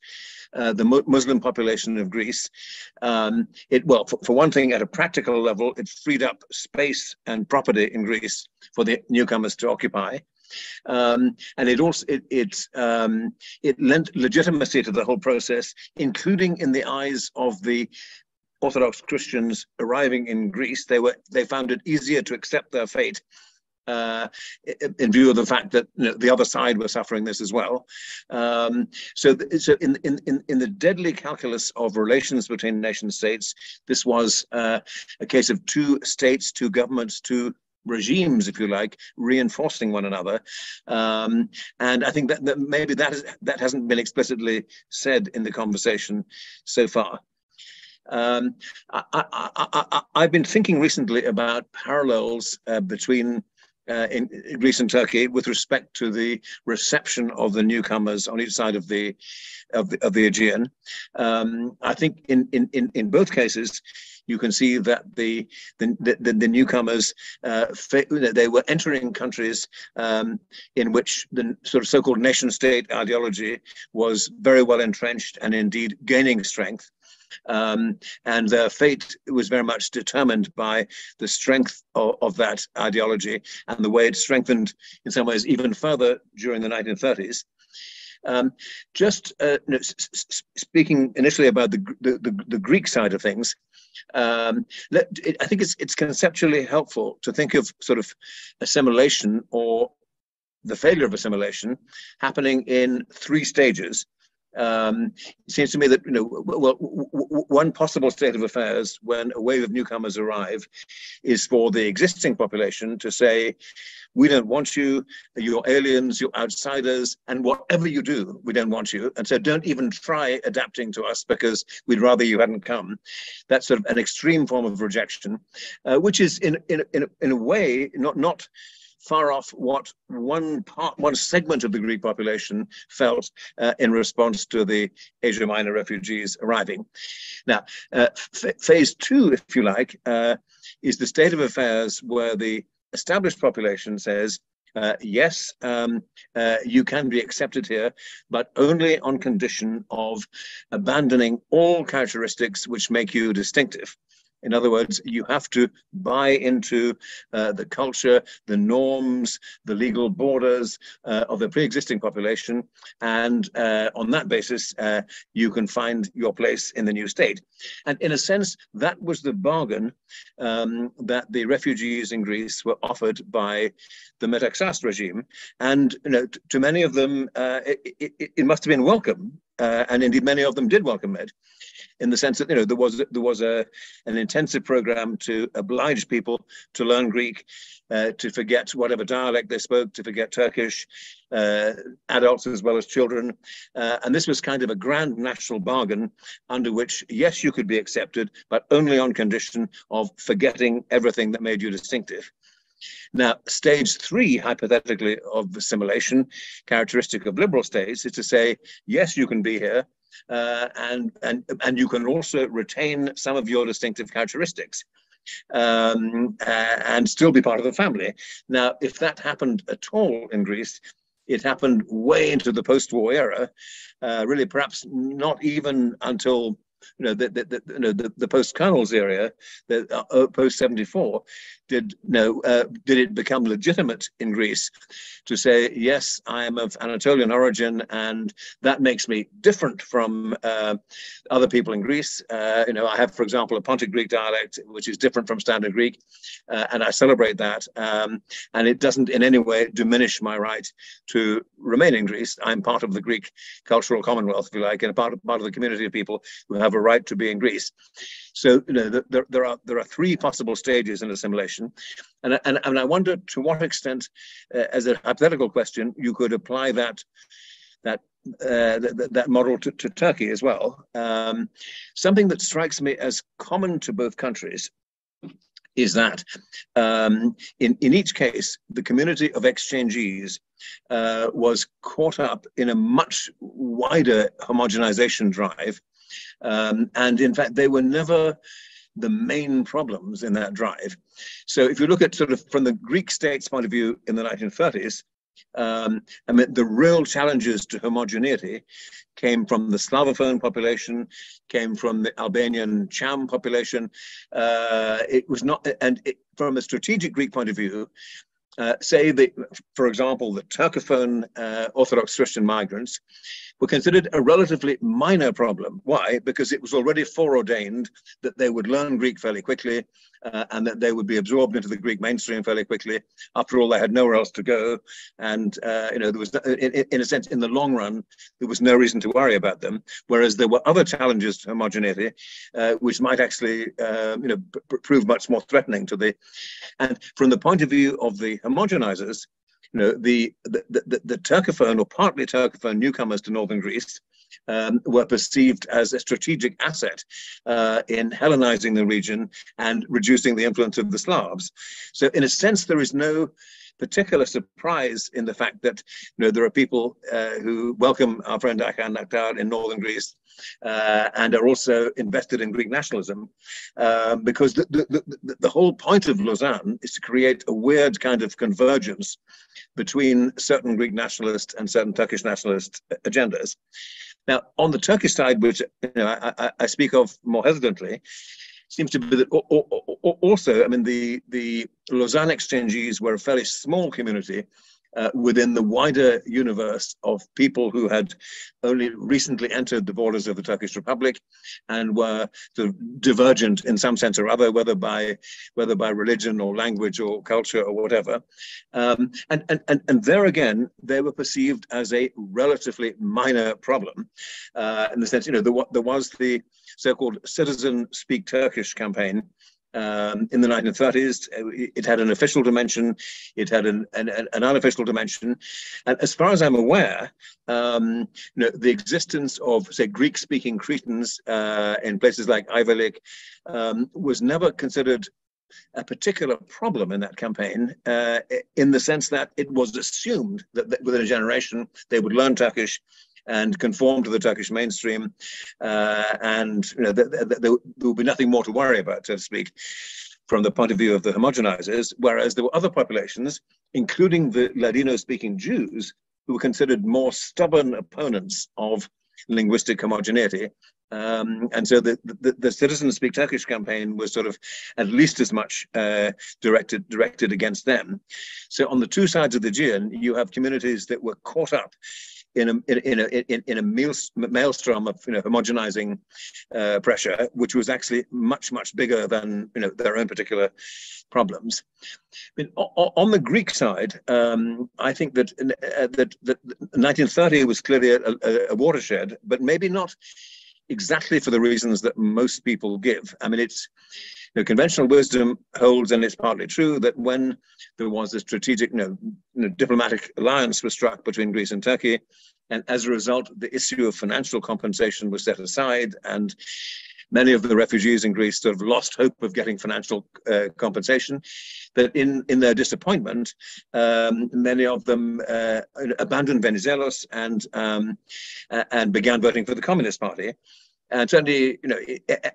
uh, the Muslim population of Greece. Um, it well, for, for, one thing, at a practical level, it freed up space and property in Greece for the newcomers to occupy. Um, and it also it it, um, it lent legitimacy to the whole process, including in the eyes of the Orthodox Christians arriving in Greece. They were they found it easier to accept their fate uh, in view of the fact that you know, the other side were suffering this as well. Um, so, so in, in, in the deadly calculus of relations between nation states, this was uh, a case of two states, two governments, two regimes, if you like, reinforcing one another. Um, and I think that, that maybe that, is, that hasn't been explicitly said in the conversation so far. Um, I, have been thinking recently about parallels uh, between uh, in, in and Turkey with respect to the reception of the newcomers on each side of the of the, of the Aegean. Um, I think in, in, in, in both cases, you can see that the the, the, the newcomers uh, they were entering countries um, in which the sort of so-called nation-state ideology was very well entrenched and indeed gaining strength. Um, and their fate was very much determined by the strength of, of, that ideology and the way it strengthened in some ways even further during the 1930s. Um, just uh, speaking initially about the, the, the, the, Greek side of things, um, let, it, I think it's, it's conceptually helpful to think of sort of assimilation or the failure of assimilation happening in three stages. Um, it seems to me that you know, well, one possible state of affairs when a wave of newcomers arrive is for the existing population to say, "We don't want you. You're aliens. You're outsiders, and whatever you do, we don't want you. And so, don't even try adapting to us because we'd rather you hadn't come." That's sort of an extreme form of rejection, uh, which is in in in, in a way not not far off what one part, one segment of the Greek population felt uh, in response to the Asia Minor refugees arriving. Now, uh, phase two, if you like, uh, is the state of affairs where the established population says, uh, yes, um, uh, you can be accepted here, but only on condition of abandoning all characteristics which make you distinctive. In other words, you have to buy into uh, the culture, the norms, the legal borders uh, of the pre-existing population, and uh, on that basis, uh, you can find your place in the new state. And in a sense, that was the bargain um, that the refugees in Greece were offered by the Metaxas regime. And you know, to many of them, uh, it, it, it, must have been welcome, uh, and indeed many of them did welcome it in the sense that you know there was there was a an intensive program to oblige people to learn Greek, uh, to forget whatever dialect they spoke, to forget Turkish, uh, adults as well as children, uh, and this was kind of a grand national bargain under which yes you could be accepted, but only on condition of forgetting everything that made you distinctive. Now, stage three, hypothetically, of assimilation, characteristic of liberal states, is to say, yes, you can be here, uh, and, and, and you can also retain some of your distinctive characteristics. Um, uh, and still be part of the family. Now, if that happened at all in Greece, it happened way into the post-war era, uh, really perhaps not even until you know, the, the, the you know, the, the post-Colonels area, the uh, uh post-74, did you know, uh, did it become legitimate in Greece to say, yes, I am of Anatolian origin, and that makes me different from uh, other people in Greece. Uh, you know, I have, for example, a Pontic Greek dialect, which is different from Standard Greek, uh, and I celebrate that. Um, and it doesn't in any way diminish my right to remain in Greece. I'm part of the Greek cultural commonwealth, if you like, and a part of, part of the community of people who have a right to be in Greece. So you know, there, there are there are three possible stages in assimilation, and and, and I wonder to what extent, uh, as a hypothetical question, you could apply that that uh, that, that model to, to Turkey as well. Um, something that strikes me as common to both countries is that um, in, in each case, the community of exchangees uh, was caught up in a much wider homogenization drive. Um, and in fact, they were never the main problems in that drive. So if you look at sort of from the Greek state's point of view in the 1930s, um, I mean, the real challenges to homogeneity came from the Slavophone population, came from the Albanian Cham population. Uh, it was not, and it, from a strategic Greek point of view, uh, say that, for example, the Turkophone uh, Orthodox Christian migrants were considered a relatively minor problem. Why? Because it was already foreordained that they would learn Greek fairly quickly uh, and that they would be absorbed into the Greek mainstream fairly quickly. After all, they had nowhere else to go. And, uh, you know, there was, in, in, a sense, in the long run, there was no reason to worry about them. Whereas there were other challenges to homogeneity, uh, which might actually, um, you know, prove much more threatening to the, and from the point of view of the homogenizers, you know, the, the, the, the Turcophone or partly Turcophone newcomers to northern Greece um, were perceived as a strategic asset uh, in Hellenizing the region and reducing the influence of the Slavs. So, in a sense, there is no particular surprise in the fact that you know there are people uh, who welcome our friend Ayhan Aktar in northern Greece uh, and are also invested in Greek nationalism, uh, because the, the, the, the, whole point of Lausanne is to create a weird kind of convergence between certain Greek nationalist and certain Turkish nationalist agendas. Now, on the Turkish side, which you know, I, I speak of more hesitantly, seems to be that also, I mean, the, the Lausanne exchangees were a fairly small community uh, within the wider universe of people who had only recently entered the borders of the Turkish Republic and were sort of divergent in some sense or other, whether by whether by religion or language or culture or whatever. Um, and, and, and, and there again, they were perceived as a relatively minor problem uh, in the sense, you know, there, there was the so-called Citizen Speak Turkish campaign, um, in the 1930s. It had an official dimension, it had an, an, an unofficial dimension. And as far as I'm aware, um, you know, the existence of, say, Greek speaking Cretans uh, in places like Ayvalık um, was never considered a particular problem in that campaign uh, in the sense that it was assumed that, that, within a generation they would learn Turkish and conform to the Turkish mainstream, uh, and you know, th- th- th- there will be nothing more to worry about, so to speak, from the point of view of the homogenizers. Whereas there were other populations, including the Ladino-speaking Jews, who were considered more stubborn opponents of linguistic homogeneity. Um, and so the, the, the Citizens Speak Turkish campaign was sort of at least as much uh, directed directed against them. So on the two sides of the Aegean, you have communities that were caught up in a in a in, in a maelstrom of you know homogenizing uh, pressure, which was actually much much bigger than you know their own particular problems. I mean, on the Greek side, um, I think that uh, that that 1930 was clearly a, a, a watershed, but maybe not exactly for the reasons that most people give. I mean, it's conventional wisdom holds, and it's partly true, that when there was a strategic, you know, you know, diplomatic alliance was struck between Greece and Turkey, and as a result, the issue of financial compensation was set aside, and many of the refugees in Greece sort of lost hope of getting financial uh, compensation. That in, in their disappointment, um, many of them uh, abandoned Venizelos and um, and began voting for the Communist Party. And certainly, you know,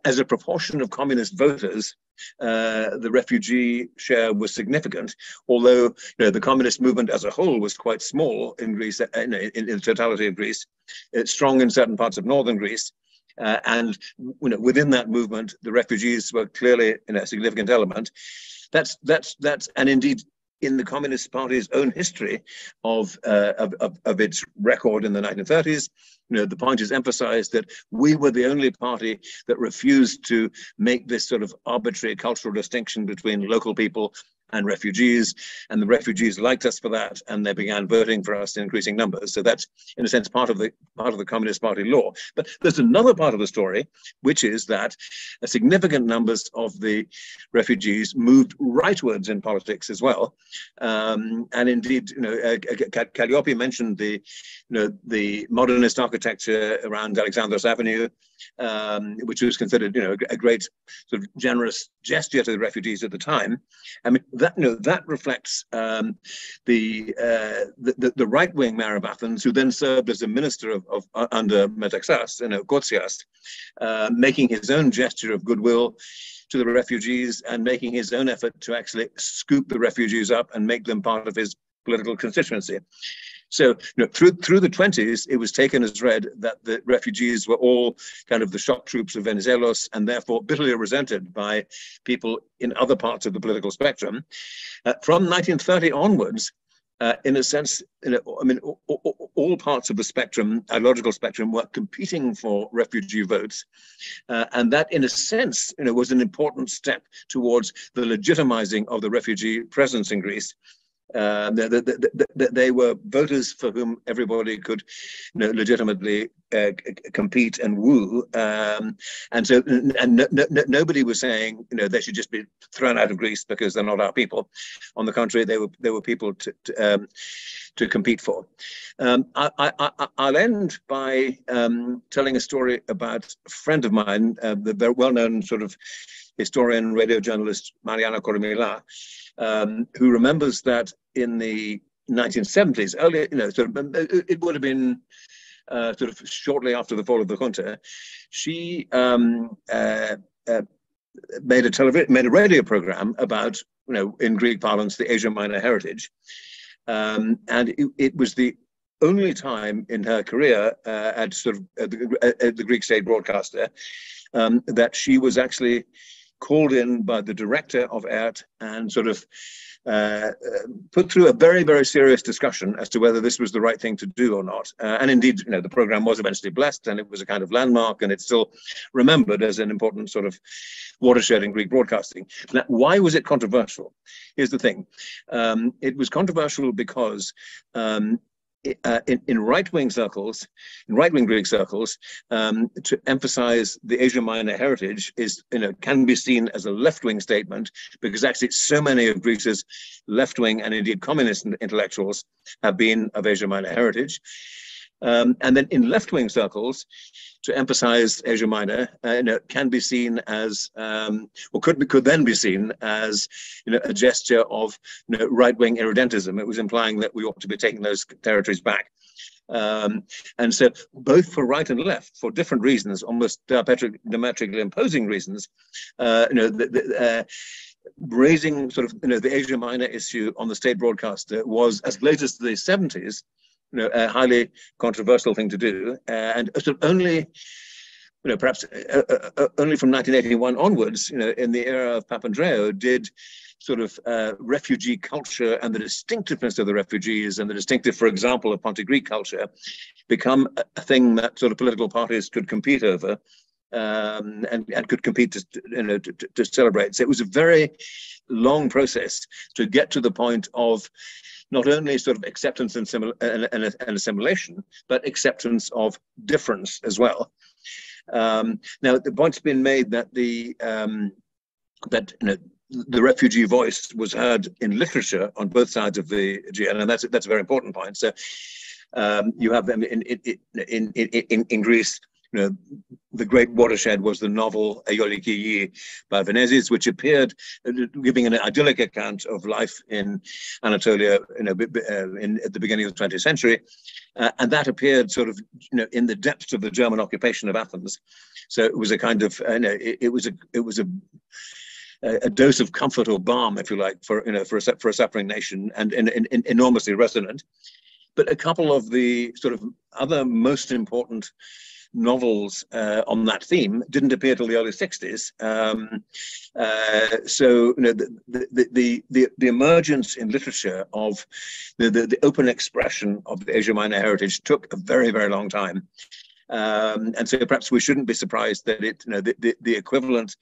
as a proportion of communist voters, uh, the refugee share was significant, although you know, the communist movement as a whole was quite small in Greece, uh, in, in, the totality of Greece. It's strong in certain parts of northern Greece. Uh, and you know, within that movement, the refugees were clearly you know, a significant element. That's that's that's and indeed in the Communist Party's own history of, uh, of, of, of, its record in the 1930s. You know, the point is emphasized that we were the only party that refused to make this sort of arbitrary cultural distinction between local people and refugees, and the refugees liked us for that, and they began voting for us in increasing numbers. So that's, in a sense, part of the part of the Communist Party law. But there's another part of the story, which is that a significant numbers of the refugees moved rightwards in politics as well, um, and indeed, you know, uh, Kalliopi mentioned the, you know, the modernist architecture around Alexandras Avenue, um, which was considered, you know, a great sort of generous gesture to the refugees at the time. I mean, that you know, that reflects um, the, uh, the, the right wing mayor of Athens, who then served as a minister of, of uh, under Metaxas, you know, Kotzias, uh, making his own gesture of goodwill to the refugees and making his own effort to actually scoop the refugees up and make them part of his political constituency. So you know, through through the 20s, it was taken as read that the refugees were all kind of the shock troops of Venizelos and therefore bitterly resented by people in other parts of the political spectrum. Uh, from 1930 onwards, uh, in a sense, you know, I mean, all, all, parts of the spectrum, ideological spectrum, were competing for refugee votes, uh, and that, in a sense, you know, was an important step towards the legitimizing of the refugee presence in Greece. Uh, they, they, were voters for whom everybody could you know, legitimately uh, compete and woo. Um, and so, and no, no, nobody was saying, you know, they should just be thrown out of Greece because they're not our people. On the contrary, they were they were people to to, um, to compete for. Um, I, I, I, will end by um, telling a story about a friend of mine, uh, the very well-known sort of historian, radio journalist Mariana Koromila, um, who remembers that in the 1970s, earlier, you know, sort of, it would have been uh, sort of shortly after the fall of the junta, she um, uh, uh, made a television, made a radio program about, you know, in Greek parlance, the Asia Minor heritage, um, and it, it, was the only time in her career uh, at sort of at the, at the, Greek state broadcaster um, that she was actually called in by the director of ERT and sort of uh, put through a very, very serious discussion as to whether this was the right thing to do or not. Uh, and indeed, you know, the program was eventually blessed and it was a kind of landmark and it's still remembered as an important sort of watershed in Greek broadcasting. Now, why was it controversial? Here's the thing. Um, it was controversial because um, uh, in, in right-wing circles, in right-wing Greek circles, um, to emphasize the Asia Minor heritage is, you know, can be seen as a left-wing statement because actually so many of Greece's left-wing and indeed communist intellectuals have been of Asia Minor heritage. Um, and then in left-wing circles, to emphasize Asia Minor, uh, you know, can be seen as, um, or could be, could then be seen as, you know, a gesture of you know, right-wing irredentism. It was implying that we ought to be taking those territories back. Um, and so both for right and left, for different reasons, almost diametrically imposing reasons, uh, you know, the, the, uh, raising sort of, you know, the Asia Minor issue on the state broadcaster was as late as the 70s, you know, a highly controversial thing to do, uh, and sort of only, you know, perhaps uh, uh, uh, only from 1981 onwards, you know, in the era of Papandreou, did sort of uh, refugee culture and the distinctiveness of the refugees and the distinctive, for example, of Greek culture, become a thing that sort of political parties could compete over. Um, and, and could compete to, you know, to, to celebrate. So it was a very long process to get to the point of not only sort of acceptance and, simul- and, and, and assimilation, but acceptance of difference as well. Um, now, the point's been made that the um, that you know, the refugee voice was heard in literature on both sides of the Aegean, and that's that's a very important point. So um, you have them in in, in in in Greece you know, the great watershed was the novel Aeoliki by Venezis, which appeared uh, giving an idyllic account of life in Anatolia you know, uh, in, at the beginning of the 20th century. Uh, and that appeared sort of, you know, in the depths of the German occupation of Athens. So it was a kind of, uh, you know, it, it was a, it was a, a dose of comfort or balm, if you like, for you know for a for a suffering nation, and, and, and enormously resonant. But a couple of the sort of other most important novels uh, on that theme didn't appear till the early 60s. Um, uh, so, you know, the, the, the, the, emergence in literature of the, the, the open expression of the Asia Minor heritage took a very, very long time. Um, and so perhaps we shouldn't be surprised that it, you know, the, the, the equivalent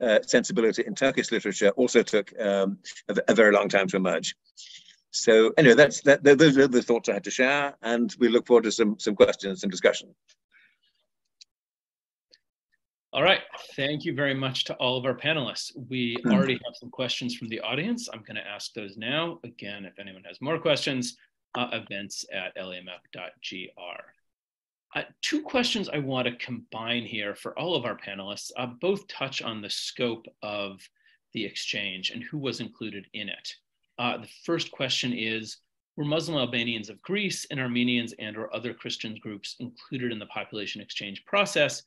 uh, sensibility in Turkish literature also took um, a, a, very long time to emerge. So anyway, that's that. Those are the thoughts I had to share, and we look forward to some some questions and discussion. All right. Thank you very much to all of our panelists. We hmm. already have some questions from the audience. I'm going to ask those now. Again, if anyone has more questions, uh, events at eliamep.gr. Uh, two questions I want to combine here for all of our panelists. Uh, both touch on the scope of the exchange and who was included in it. Uh, the first question is, were Muslim Albanians of Greece and Armenians and or other Christian groups included in the population exchange process?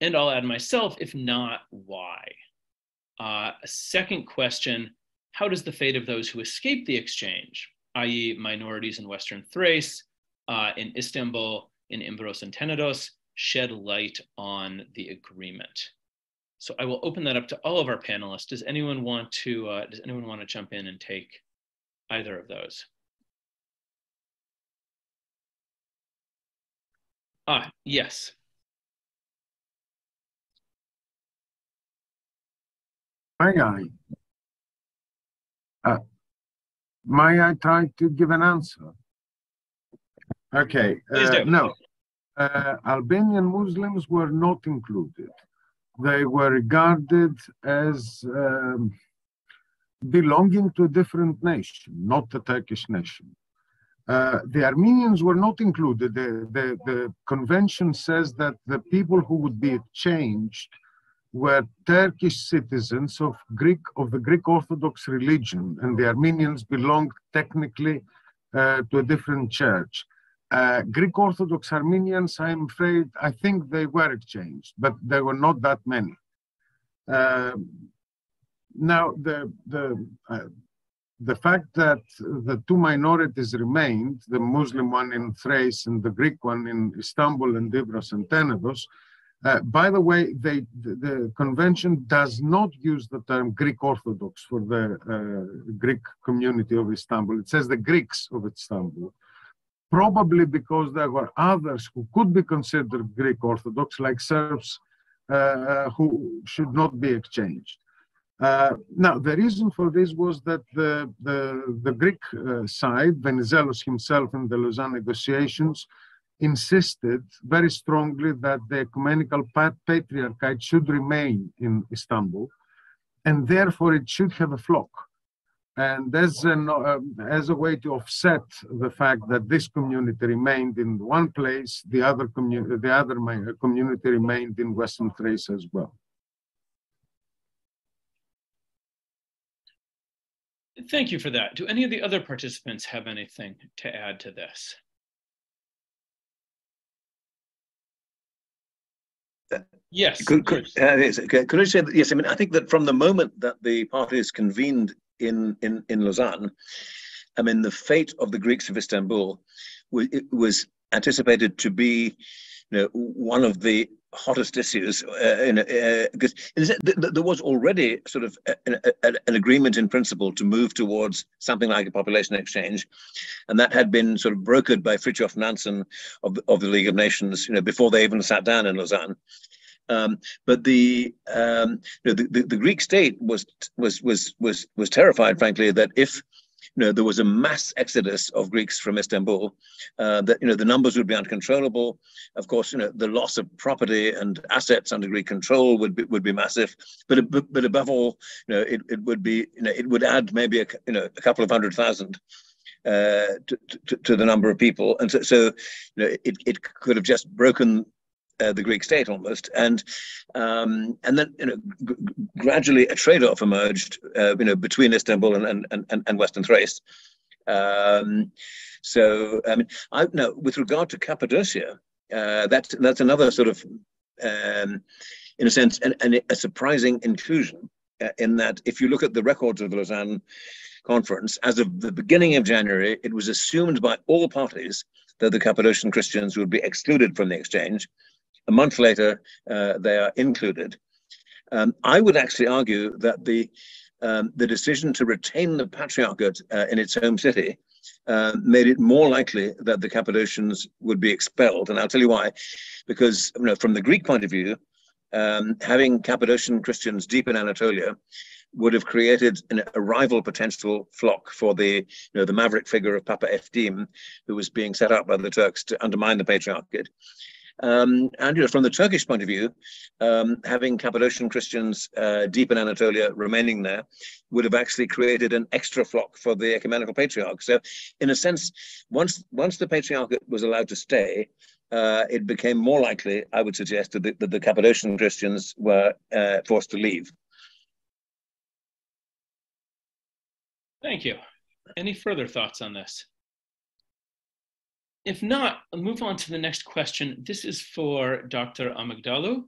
And I'll add myself, if not, why? Uh, a second question, how does the fate of those who escaped the exchange, i.e. minorities in Western Thrace, uh, in Istanbul, in Imbros and Tenedos, shed light on the agreement? So I will open that up to all of our panelists. Does anyone want to, uh, does anyone want to jump in and take either of those? Ah, yes. May I? Uh, may I try to give an answer? Okay, uh, no. Uh, Albanian Muslims were not included. They were regarded as um, belonging to a different nation, not the Turkish nation. Uh, the Armenians were not included. The, the, the, convention says that the people who would be exchanged were Turkish citizens of Greek of the Greek Orthodox religion, and the Armenians belonged technically uh, to a different church. Uh, Greek Orthodox Armenians, I'm afraid, I think they were exchanged, but there were not that many. Uh, now, the the uh, the fact that the two minorities remained, the Muslim one in Thrace and the Greek one in Istanbul and Imvros and Tenedos, uh, by the way, they, the, the, convention does not use the term Greek Orthodox for the uh, Greek community of Istanbul. It says the Greeks of Istanbul, probably because there were others who could be considered Greek Orthodox, like Serbs, uh, who should not be exchanged. Uh, now, the reason for this was that the, the, the Greek uh, side, Venizelos himself in the Lausanne negotiations, insisted very strongly that the ecumenical patriarchate should remain in Istanbul, and therefore it should have a flock. And as, an, uh, as a way to offset the fact that this community remained in one place, the other, commu- the other community remained in Western Thrace as well. Thank you for that. Do any of the other participants have anything to add to this? Yes. Could, could, uh, could I say that, yes, I mean, I think that from the moment that the parties convened in, in, in Lausanne, I mean, the fate of the Greeks of Istanbul was, was anticipated to be you know, one of the hottest issues uh, in, uh, because there was already sort of an, an, agreement in principle to move towards something like a population exchange, and that had been sort of brokered by Fridtjof Nansen of the, of the League of Nations, you know, before they even sat down in Lausanne. Um, but the, um, you know, the, the, the Greek state was was was was was terrified, frankly, that if you know, there was a mass exodus of Greeks from Istanbul, uh, that, you know, the numbers would be uncontrollable. Of course, you know, the loss of property and assets under Greek control would be, would be massive. But, but, above all, you know, it, it would be, you know, it would add maybe a, you know, a couple of hundred thousand uh, to, to, to, the number of people. And so, so you know, it, it could have just broken uh, the Greek state almost, and um, and then you know g- gradually a trade-off emerged, uh, you know, between Istanbul and and and, and Western Thrace. Um, so I mean, I now with regard to Cappadocia, uh, that's that's another sort of, um, in a sense, an, an, a surprising inclusion. Uh, in that, if you look at the records of the Lausanne conference, as of the beginning of January, it was assumed by all parties that the Cappadocian Christians would be excluded from the exchange. A month later, uh, they are included. Um, I would actually argue that the um, the decision to retain the patriarchate uh, in its home city uh, made it more likely that the Cappadocians would be expelled. And I'll tell you why. Because you know, from the Greek point of view, um, having Cappadocian Christians deep in Anatolia would have created an, a rival potential flock for the, you know, the maverick figure of Papa Eftim, who was being set up by the Turks to undermine the patriarchate. Um, and you know, from the Turkish point of view, um, having Cappadocian Christians uh, deep in Anatolia remaining there would have actually created an extra flock for the ecumenical patriarch. So, in a sense, once once the patriarchate was allowed to stay, uh, it became more likely, I would suggest, that the, that the Cappadocian Christians were uh, forced to leave. Thank you. Any further thoughts on this? If not, move on to the next question. This is for Dr. Amygdalou.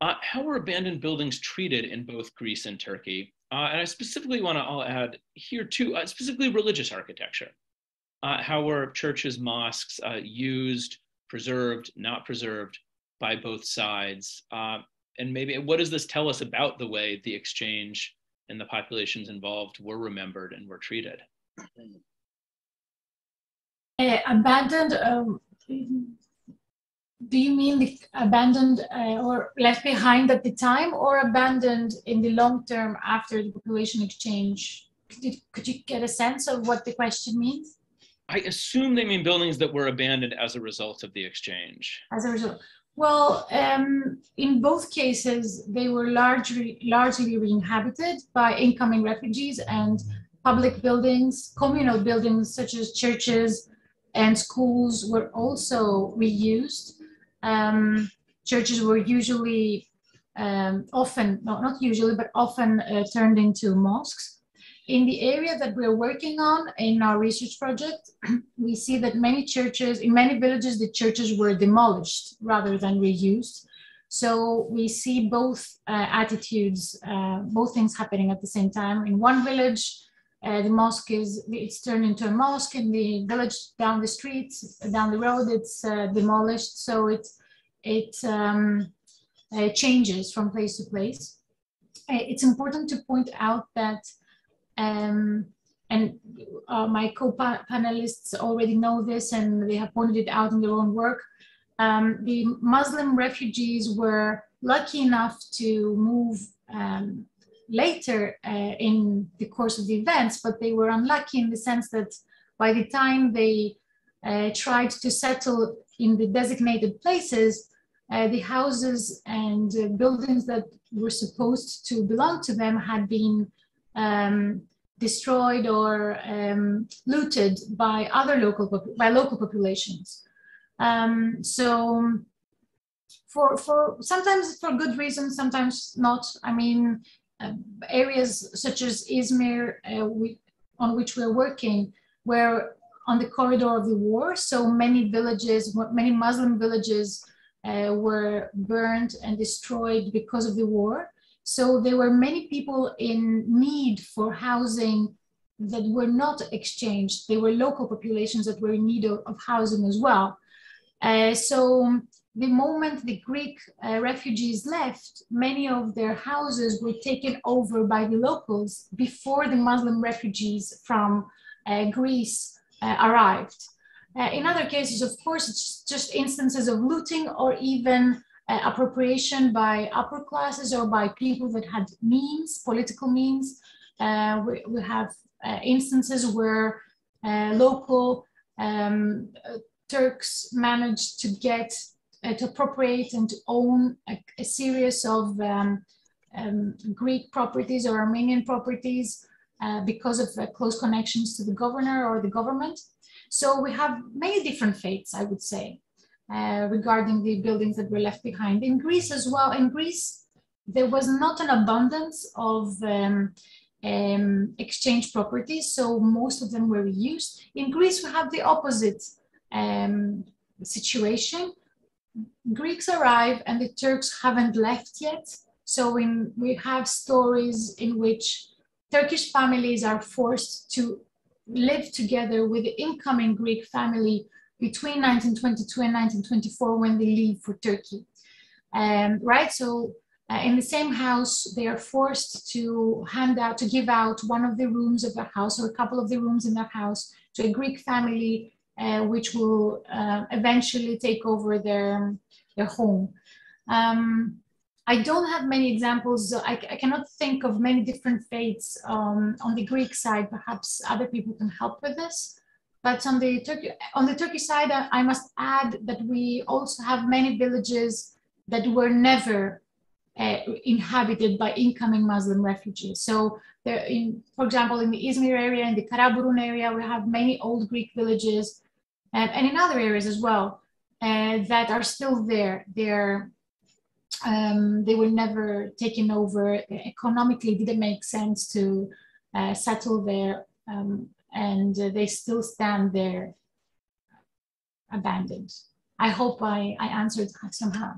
Uh, how were abandoned buildings treated in both Greece and Turkey? Uh, and I specifically want to I'll add here too, uh, specifically religious architecture. Uh, how were churches, mosques uh, used, preserved, not preserved by both sides? Uh, and maybe what does this tell us about the way the exchange and the populations involved were remembered and were treated? Uh, abandoned, um, do you mean the abandoned uh, or left behind at the time or abandoned in the long term after the population exchange? Could you, could you get a sense of what the question means? I assume they mean buildings that were abandoned as a result of the exchange. As a result. Well, um, in both cases, they were largely largely re-inhabited by incoming refugees and public buildings, communal buildings such as churches, and schools were also reused. Um, churches were usually, um, often, no, not usually, but often uh, turned into mosques. In the area that we're working on in our research project, <clears throat> we see that many churches, in many villages, the churches were demolished rather than reused. So we see both uh, attitudes, uh, both things happening at the same time. In one village, uh, the mosque is it's turned into a mosque in the village down the street, down the road. It's uh, demolished, so it it um, uh, changes from place to place. Uh, it's important to point out that, um, and uh, my co-panelists already know this, and they have pointed it out in their own work. Um, the Muslim refugees were lucky enough to move um, later uh, in the course of the events, but they were unlucky in the sense that by the time they uh, tried to settle in the designated places, uh, the houses and uh, buildings that were supposed to belong to them had been um, destroyed or um, looted by other local by local populations. Um, so for for sometimes for good reasons, sometimes not. I mean, areas such as Izmir, uh, we, on which we're working, were on the corridor of the war. So many villages, many Muslim villages uh, were burned and destroyed because of the war. So there were many people in need for housing that were not exchanged. They were local populations that were in need of, of housing as well. Uh, so the moment the Greek uh, refugees left, many of their houses were taken over by the locals before the Muslim refugees from uh, Greece uh, arrived. Uh, in other cases, of course, it's just instances of looting or even uh, appropriation by upper classes or by people that had means, political means. Uh, we, we, have instances where local um, Turks managed to get uh, to appropriate and to own a, a series of um, um, Greek properties or Armenian properties uh, because of uh, close connections to the governor or the government. So we have many different fates, I would say, uh, regarding the buildings that were left behind. In Greece as well, in Greece, there was not an abundance of um, um, exchange properties, so most of them were reused. In Greece, we have the opposite um, situation Greeks arrive and the Turks haven't left yet. So in, we have stories in which Turkish families are forced to live together with the incoming Greek family between 1922 and 1924 when they leave for Turkey. Um, right, so uh, in the same house, they are forced to hand out, to give out one of the rooms of the house or a couple of the rooms in that house to a Greek family which will uh, eventually take over their, their home. Um, I don't have many examples. I, I, cannot think of many different fates um, on the Greek side. Perhaps other people can help with this. But on the Turkey, on the Turkey side, I must add that we also have many villages that were never uh, inhabited by incoming Muslim refugees. So, there in, for example, in the Izmir area, in the Karaburun area, we have many old Greek villages and, and in other areas as well. uh, that are still there. They're um, they were never taken over. Economically, didn't make sense to uh, settle there, um, and uh, they still stand there abandoned. I hope I, I answered somehow.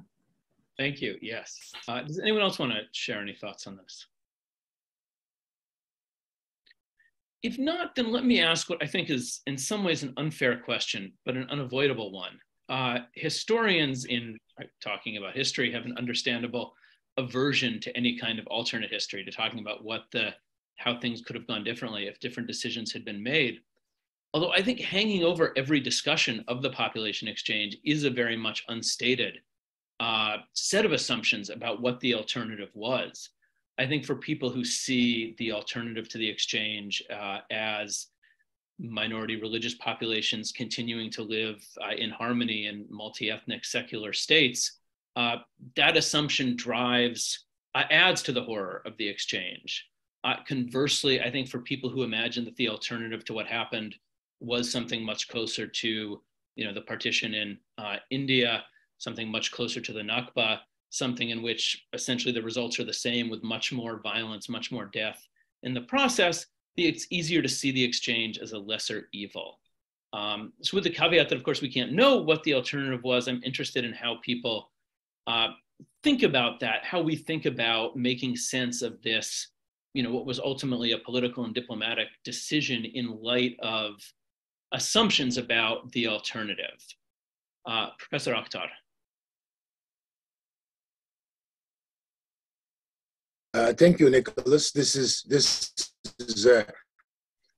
Thank you. Yes. Uh, does anyone else want to share any thoughts on this? If not, then let me ask what I think is in some ways an unfair question, but an unavoidable one. Uh, historians in talking about history have an understandable aversion to any kind of alternate history, to talking about what the how things could have gone differently if different decisions had been made. Although I think hanging over every discussion of the population exchange is a very much unstated uh, set of assumptions about what the alternative was. I think for people who see the alternative to the exchange uh, as minority religious populations continuing to live uh, in harmony in multi-ethnic secular states, uh, that assumption drives, uh, adds to the horror of the exchange. Uh, conversely, I think for people who imagine that the alternative to what happened was something much closer to, you know, the partition in uh, India, something much closer to the Nakba, something in which essentially the results are the same with much more violence, much more death in the process, it's easier to see the exchange as a lesser evil. Um, so with the caveat that of course we can't know what the alternative was, I'm interested in how people uh, think about that, how we think about making sense of this, you know, what was ultimately a political and diplomatic decision in light of assumptions about the alternative. Uh, Professor Aktar. Uh, thank you, Nicholas. This is this is uh,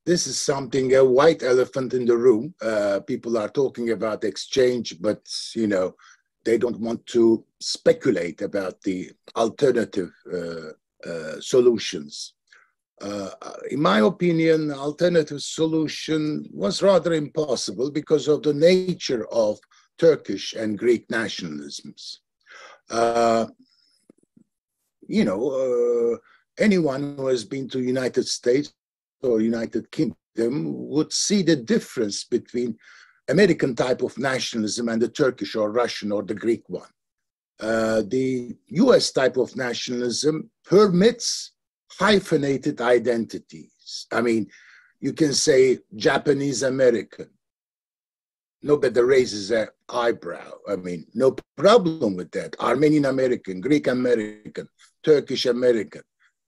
this is something a white elephant in the room. Uh, people are talking about exchange, but you know they don't want to speculate about the alternative uh, uh, solutions. Uh, in my opinion, alternative solution was rather impossible because of the nature of Turkish and Greek nationalisms you know, uh, anyone who has been to United States or United Kingdom would see the difference between American type of nationalism and the Turkish or Russian or the Greek one. Uh, the US type of nationalism permits hyphenated identities. I mean, you can say Japanese American. Nobody raises an eyebrow. I mean, no problem with that. Armenian American, Greek American, Turkish American.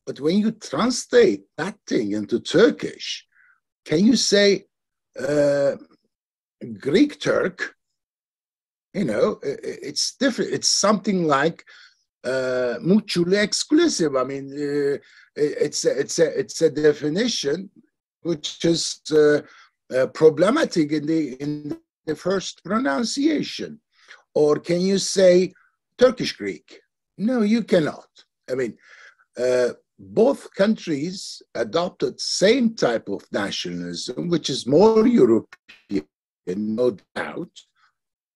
But when you translate that thing into Turkish, can you say uh, Greek Turk? You know, it's different. It's something like uh, mutually exclusive. I mean, uh, it's a, it's a it's a definition which is uh, uh, problematic in the in the first pronunciation. Or can you say Turkish Greek? No, you cannot. I mean, uh, both countries adopted same type of nationalism, which is more European, no doubt.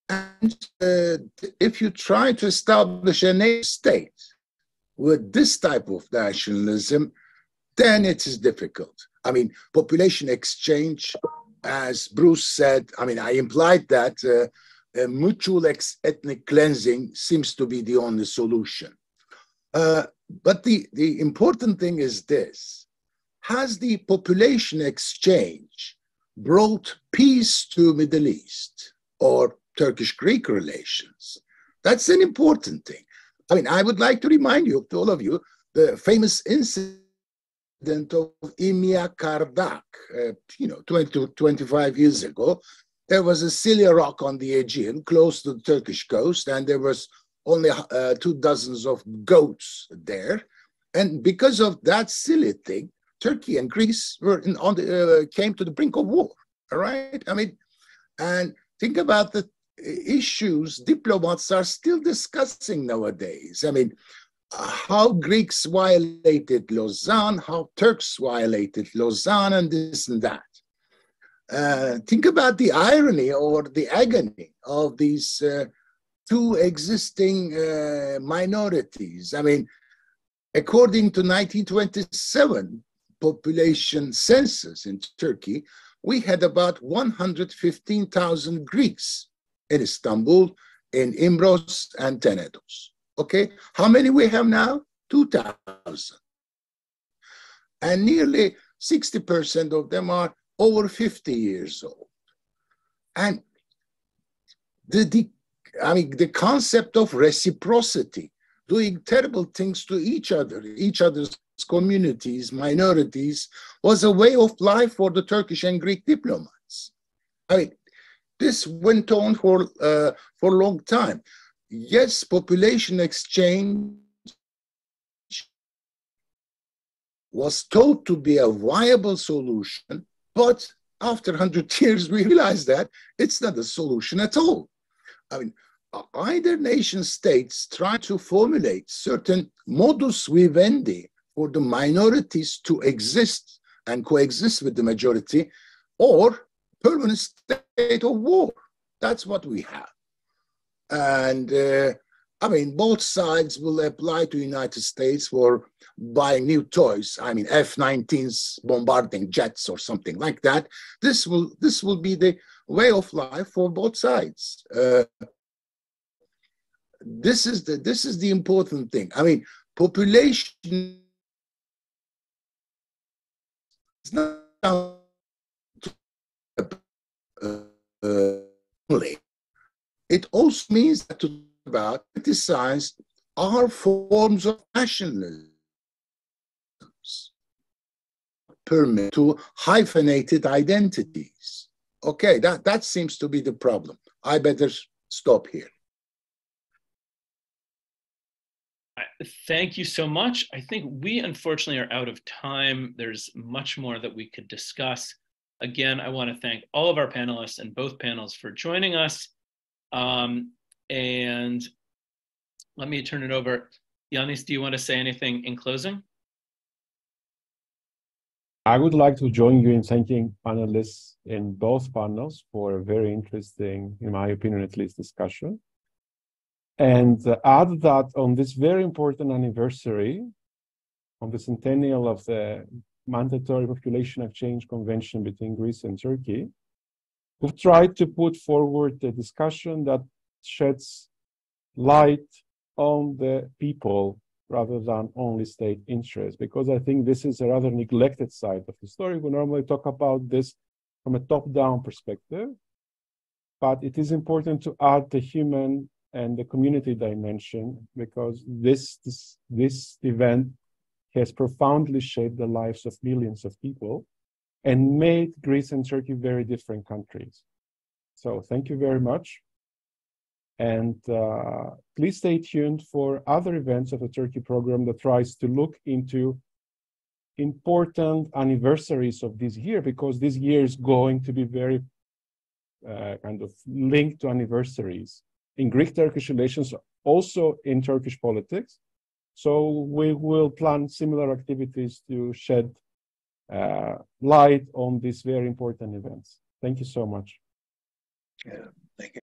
And uh, if you try to establish a state with this type of nationalism, then it is difficult. I mean, population exchange, as Bruce said, I mean, I implied that uh, mutual ethnic cleansing seems to be the only solution. Uh, but the, the important thing is this has the population exchange brought peace to Middle East or Turkish-Greek relations? That's an important thing. I mean, I would like to remind you, to all of you, the famous incident of Imia Kardak, uh, you know, 20 25 years ago. There was a silly rock on the Aegean, close to the Turkish coast, and there was only uh, two dozens of goats there. And because of that silly thing, Turkey and Greece were in, on the, uh, came to the brink of war. All right. I mean, and think about the issues diplomats are still discussing nowadays. I mean, how Greeks violated Lausanne, how Turks violated Lausanne, and this and that. Uh, think about the irony or the agony of these uh, two existing uh, minorities. I mean, according to 1927 population census in Turkey, we had about 115,000 Greeks in Istanbul, in Imbros and Tenedos. Okay, how many we have now? 2,000. And nearly 60% of them are over 50 years old. And the, the, I mean, the concept of reciprocity, doing terrible things to each other, each other's communities, minorities, was a way of life for the Turkish and Greek diplomats. I mean, this went on for uh, for a long time. Yes, population exchange was thought to be a viable solution, but after 100 <laughs> years, we realized that it's not a solution at all. I mean, either nation states try to formulate certain modus vivendi for the minorities to exist and coexist with the majority, or permanent state of war. That's what we have. And uh, I mean, both sides will apply to United States for buying new toys. I mean, F-19s bombarding jets or something like that. This will this will be the way of life for both sides. Uh, this is the this is the important thing. I mean, population is not uh, uh, it also means that to about criticize our forms of nationalism permit to hyphenated identities. Okay, that, that seems to be the problem. I better stop here. Thank you so much. I think we unfortunately are out of time. There's much more that we could discuss. Again, I want to thank all of our panelists and both panels for joining us. Um, and let me turn it over. Yanis, do you want to say anything in closing? I would like to join you in thanking panelists in both panels for a very interesting, in my opinion at least, discussion. And add that on this very important anniversary, on the centennial of the mandatory population exchange convention between Greece and Turkey, we've tried to put forward a discussion that sheds light on the people rather than only state interest, because I think this is a rather neglected side of the story. We normally talk about this from a top-down perspective, but it is important to add the human and the community dimension because this, this, this event has profoundly shaped the lives of millions of people and made Greece and Turkey very different countries. So thank you very much. And uh, please stay tuned for other events of the Turkey program that tries to look into important anniversaries of this year, because this year is going to be very uh, kind of linked to anniversaries in Greek Turkish relations, also in Turkish politics. So we will plan similar activities to shed uh, light on these very important events. Thank you so much. Yeah, thank you.